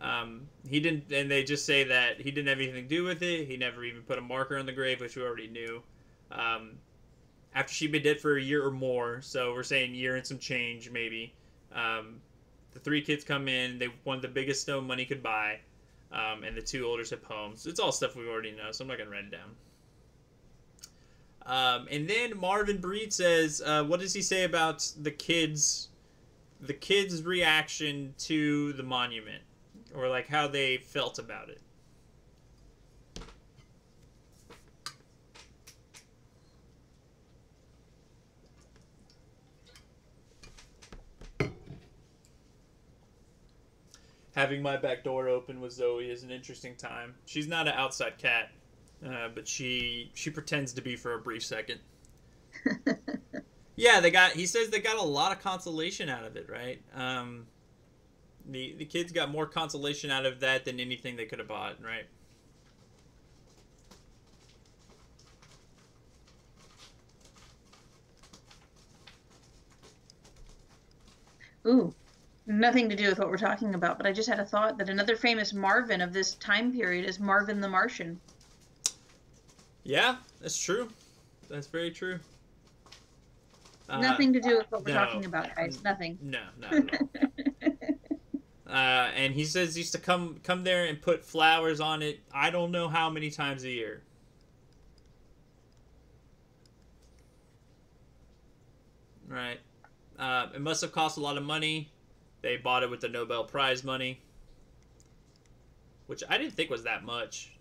Um, he didn't, and they just say that he didn't have anything to do with it. He never even put a marker on the grave, which we already knew. Um, after she'd been dead for a year or more, so we're saying year and some change, maybe. Um, the three kids come in. They wanted the biggest stone money could buy, um, and the two older have homes. It's all stuff we already know, so I'm not gonna write it down. Um, and then Marvin Breed says, uh, "What does he say about the kids? The kids' reaction to the monument, or like how they felt about it?" Having my back door open with Zoe is an interesting time. She's not an outside cat, uh, but she she pretends to be for a brief second. Yeah, they got. He says they got a lot of consolation out of it, right? Um, the the kids got more consolation out of that than anything they could have bought, right? Ooh, nothing to do with what we're talking about, but I just had a thought that another famous Marvin of this time period is Marvin the Martian. Yeah, that's true. That's very true. Uh, Nothing to do with what we're no. talking about, guys. Nothing. No, all. uh, and he says he used to come come there and put flowers on it. I don't know how many times a year. Right. Uh, it must have cost a lot of money. They bought it with the Nobel Prize money, which I didn't think was that much.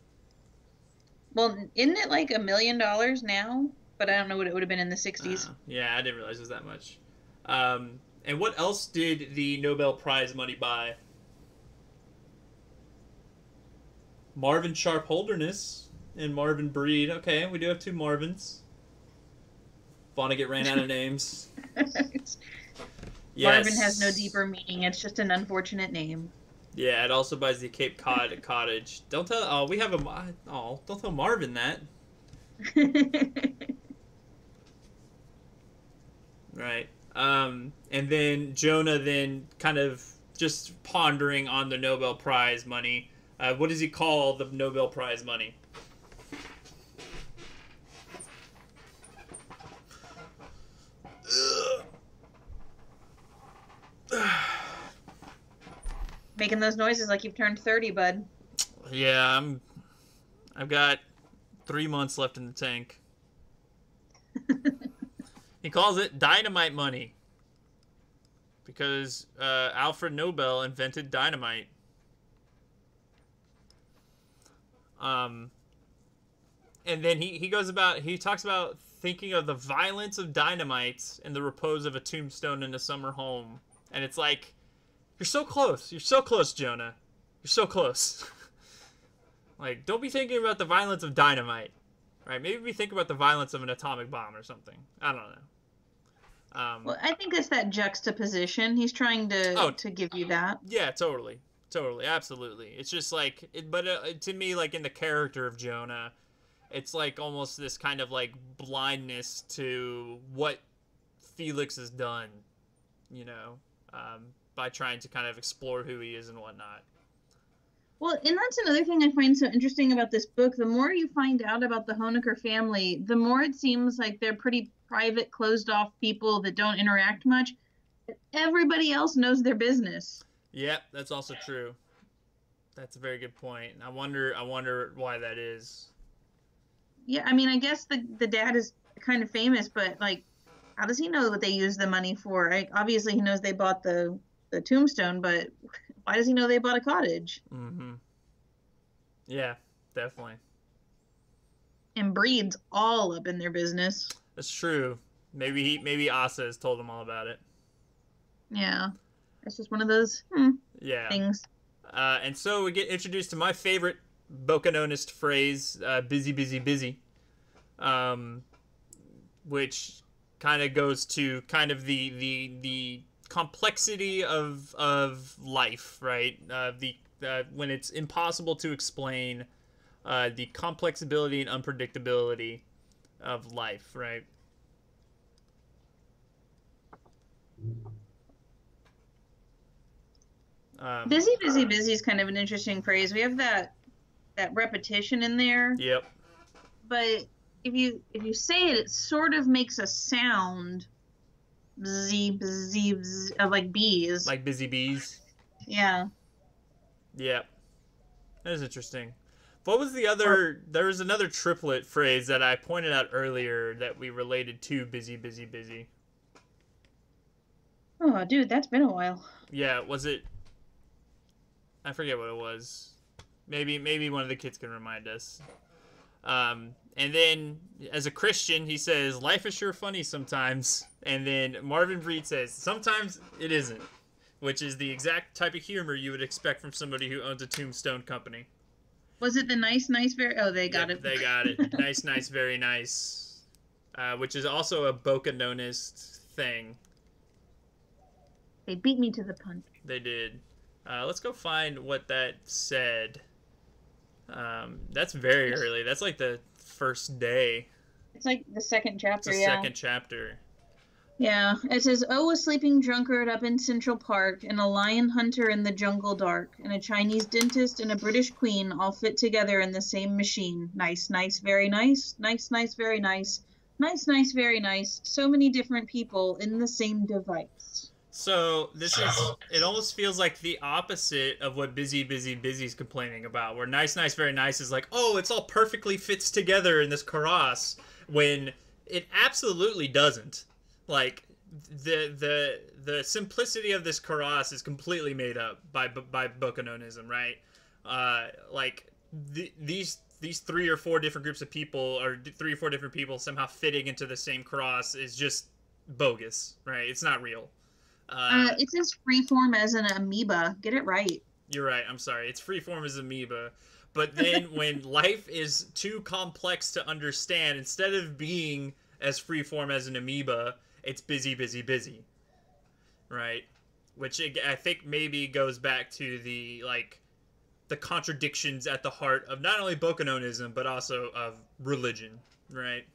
Well, isn't it like a million dollars now? But I don't know what it would have been in the 60s. Uh, yeah, I didn't realize it was that much. Um, and what else did the Nobel Prize money buy? Marvin Sharp Holderness and Marvin Breed. Okay, we do have two Marvins. Vonnegut ran out of names. Yes. Marvin has no deeper meaning. It's just an unfortunate name. Yeah, it also buys the Cape Cod cottage. Don't tell. Oh, we have a. Oh, don't tell Marvin that. Right. Um, and then Jonah then kind of just pondering on the Nobel Prize money. Uh, what does he call the Nobel Prize money? Making those noises like you've turned 30, bud. Yeah, I'm. I've got three months left in the tank. he calls it dynamite money because uh, Alfred Nobel invented dynamite. Um, and then he, he goes about he talks about thinking of the violence of dynamite and the repose of a tombstone in a summer home. And it's like, you're so close. You're so close, Jonah. You're so close. like, don't be thinking about the violence of dynamite. Right? Maybe be thinking about the violence of an atomic bomb or something. I don't know. Um, Well, I think it's that juxtaposition. He's trying to Oh. to give you that. Yeah, totally, totally, absolutely. It's just like, it, but uh, to me, like in the character of Jonah, it's like almost this kind of like blindness to what Felix has done, you know, um, by trying to kind of explore who he is and whatnot. Well, and that's another thing I find so interesting about this book. The more you find out about the Hoenikker family, the more it seems like they're pretty private, closed off people that don't interact much. Everybody else knows their business. Yep, that's also true. That's a very good point. I wonder, I wonder why that is. Yeah, I mean, I guess the the dad is kind of famous, but like, how does he know what they use the money for? Like, obviously, he knows they bought the the tombstone, but why does he know they bought a cottage Mm-hmm. Yeah, definitely. and Breed's all up in their business? That's true. Maybe he, maybe Asa has told him all about it. Yeah, it's just one of those hmm, Yeah. things. Uh, and so we get introduced to my favorite Bokononist phrase, uh, busy, busy, busy. Um, which kind of goes to kind of the, the, the complexity of, of life, right? Uh, the, uh, when it's impossible to explain, uh, the complexability and unpredictability of life, right? Um, Busy, busy, busy is kind of an interesting phrase. We have that that repetition in there, Yep. but if you if you say it, it sort of makes a sound, bzz, of like bees. Like busy bees. yeah. Yep. That is interesting. What was the other? There was another triplet phrase that I pointed out earlier that we related to busy, busy, busy. Oh, dude, that's been a while. Yeah, was it? I forget what it was. Maybe, maybe one of the kids can remind us. Um, and then, as a Christian, he says, "Life is sure funny sometimes." And then Marvin Breed says, "Sometimes it isn't," which is the exact type of humor you would expect from somebody who owns a tombstone company. Was it the nice, nice, very? Oh, they got Yep, it. They got it. nice, nice, very nice. Uh, which is also a Bokononist thing. They beat me to the punch. They did. Uh, let's go find what that said. Um, that's very early. That's like the first day. It's like the second It's chapter. the yeah. second chapter. Yeah, it says, Oh, a sleeping drunkard up in Central Park, and a lion hunter in the jungle dark, and a Chinese dentist and a British queen all fit together in the same machine. Nice, nice, very nice. Nice, nice, very nice. Nice, nice, very nice. So many different people in the same device. So this is. It almost feels like the opposite of what busy, busy, busy's complaining about. Where nice, nice, very nice is like, oh, it's all perfectly fits together in this karass, when it absolutely doesn't. Like the the the simplicity of this karass is completely made up by by Bokononism, right? Uh, like the, these these three or four different groups of people, or three or four different people somehow fitting into the same cross is just bogus, right? It's not real. Uh, it says freeform as an amoeba. Get it right. You're right. I'm sorry. It's freeform as amoeba. But then when life is too complex to understand, instead of being as freeform as an amoeba, it's busy, busy, busy. Right? Which I think maybe goes back to the like the contradictions at the heart of not only Bokononism but also of religion, right?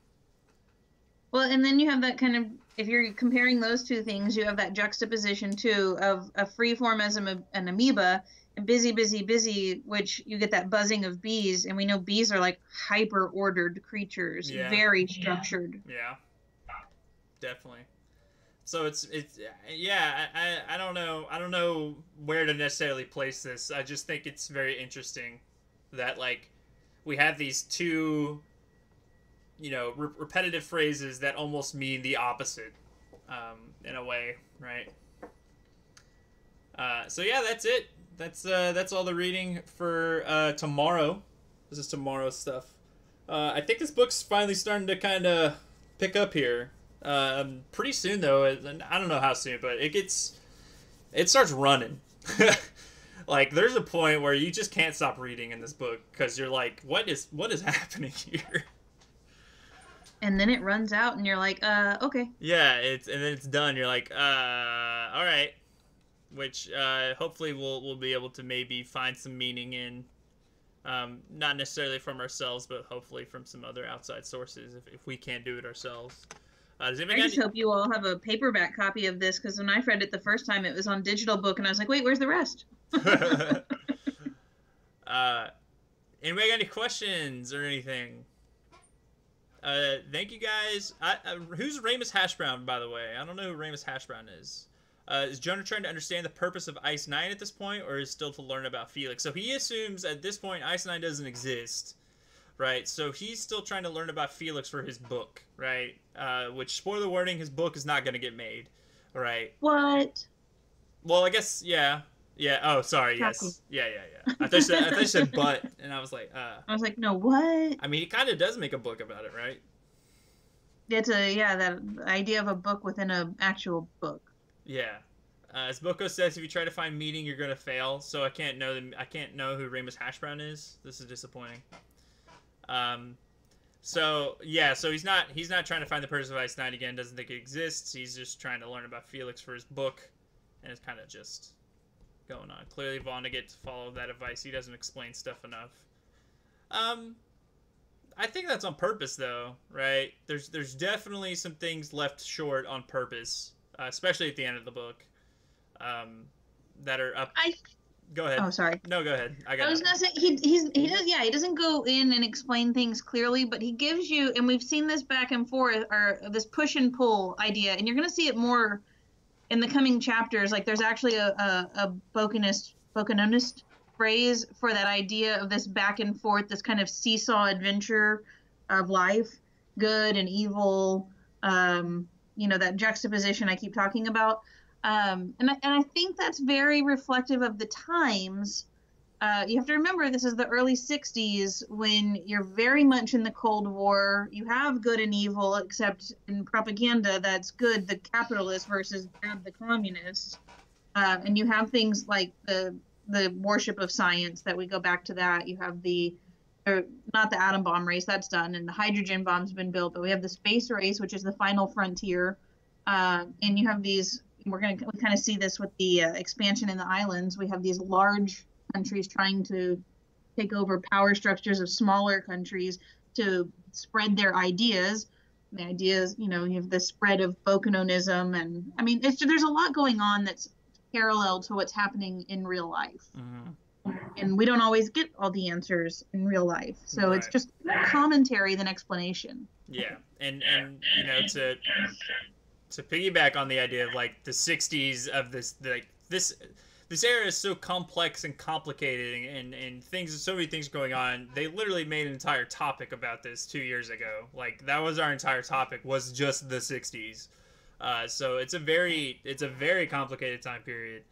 Well, and then you have that kind of if you're comparing those two things, you have that juxtaposition too of a free form as a, an amoeba and busy, busy, busy, which you get that buzzing of bees, and we know bees are like hyper ordered creatures, Yeah. very structured. Yeah, definitely. So it's it's yeah. I, I I don't know. I don't know where to necessarily place this. I just think it's very interesting that like we have these two, you know, re- repetitive phrases that almost mean the opposite, um, in a way, right? Uh, so yeah, that's it. That's uh, that's all the reading for uh, tomorrow. This is tomorrow's stuff. Uh, I think this book's finally starting to kind of pick up here. Um, pretty soon though, I don't know how soon, but it gets it starts running. like there's a point where you just can't stop reading in this book because you're like, what is what is happening here? And then it runs out, and you're like, uh, okay. Yeah, it's and then it's done. You're like, uh, all right. Which uh, hopefully we'll we'll be able to maybe find some meaning in, um, not necessarily from ourselves, but hopefully from some other outside sources if, if we can't do it ourselves. Uh, does I just hope you all have a paperback copy of this because when I read it the first time, it was on digital book, and I was like, wait, where's the rest? uh, anybody got any questions or anything? Uh, thank you guys. I, uh, who's Ramus Hashbrown, by the way? I don't know who Ramus Hashbrown is. Uh, is Jonah trying to understand the purpose of Ice Nine at this point, or is still to learn about Felix? So he assumes at this point Ice Nine doesn't exist, right? So he's still trying to learn about Felix for his book, right? Uh, which spoiler warning, his book is not going to get made, right? What? Well, I guess yeah, yeah. Oh, sorry, yes, yeah, yeah, yeah. I thought said, I thought you said but, and I was like, uh. I was like, no, what? I mean, he kind of does make a book about it, right? It's a yeah, that idea of a book within an actual book. Yeah. Uh, as Boko says, if you try to find meaning, you're gonna fail. So I can't know the, I can't know who Ramus Hashbrown is. This is disappointing. Um, so yeah, so he's not he's not trying to find the person of Ice Nine again. Doesn't think it exists. He's just trying to learn about Felix for his book, and it's kind of just going on. Clearly, Vonnegut followed that advice. He doesn't explain stuff enough. Um, I think that's on purpose, though, right? There's there's definitely some things left short on purpose, uh, especially at the end of the book, um, that are up. I Go ahead. oh sorry. No, go ahead. I got. I was gonna say he he's he does yeah he doesn't go in and explain things clearly, but he gives you and we've seen this back and forth or this push and pull idea, and you're gonna see it more in the coming chapters. Like there's actually a a, a Bokononist phrase for that idea of this back and forth, this kind of seesaw adventure of life, good and evil. Um, you know that juxtaposition I keep talking about. Um, and, I, and I think that's very reflective of the times. Uh, you have to remember this is the early 60s when you're very much in the Cold War. You have good and evil, except in propaganda, that's good, the capitalist versus bad, the communist. Uh, and you have things like the the worship of science that we go back to that. You have the or not the atom bomb race that's done, and the hydrogen bomb's been built, but we have the space race, which is the final frontier. Uh, and you have these we're going to we kind of see this with the uh, expansion in the islands. We have these large countries trying to take over power structures of smaller countries to spread their ideas. The ideas, you know, you have the spread of Bokononism, and I mean, it's, there's a lot going on that's parallel to what's happening in real life. Mhm. And we don't always get all the answers in real life, so it's just commentary than explanation. Yeah, and and you know to to piggyback on the idea of like the '60s of this like this this era is so complex and complicated and and things so many things going on. They literally made an entire topic about this two years ago. Like that was our entire topic was just the '60s. Uh, so it's a very it's a very complicated time period.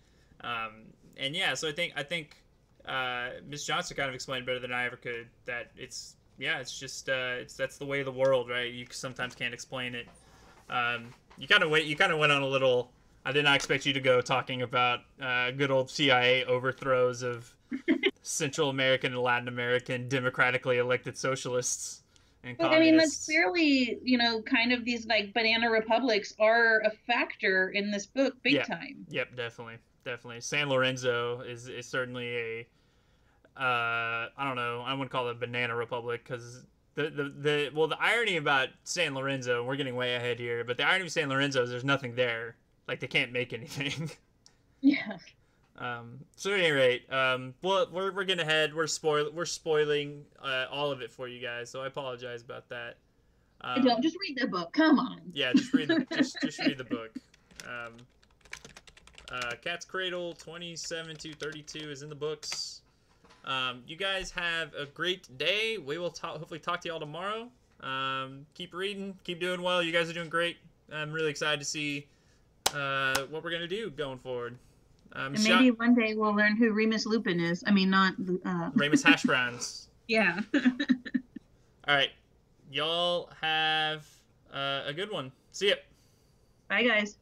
Um, and yeah, so I think I think uh, Miss Johnson kind of explained better than I ever could that it's yeah, it's just uh, it's that's the way of the world, right? You sometimes can't explain it. Um, you kind of went you kind of went on a little. I did not expect you to go talking about uh, good old CIA overthrows of Central American and Latin American democratically elected socialists and Well, I mean, that's clearly, you know, kind of these like banana republics are a factor in this book big Yeah. time. Yep, definitely, definitely. San Lorenzo is is certainly a. Uh, I don't know. I wouldn't call it a banana republic because the, the the well the irony about San Lorenzo. We're getting way ahead here, but the irony of San Lorenzo is there's nothing there. Like they can't make anything. Yeah. Um, so at any rate, um, well, we're, we're getting ahead. We're spoil we're spoiling uh, all of it for you guys, so I apologize about that. Um, Don't just read the book. Come on. yeah, just read the just just read the book. Um, uh, Cat's Cradle twenty seven to thirty two is in the books. Um, you guys have a great day. We will talk, hopefully talk to y'all tomorrow. Um, keep reading, keep doing well. You guys are doing great. I'm really excited to see uh, what we're gonna do going forward. Um, And maybe one day we'll learn who Remus Lupin is. I mean, not. Uh, Ramus Hash Browns. yeah. All right, y'all have uh, a a good one. See ya. Bye, guys.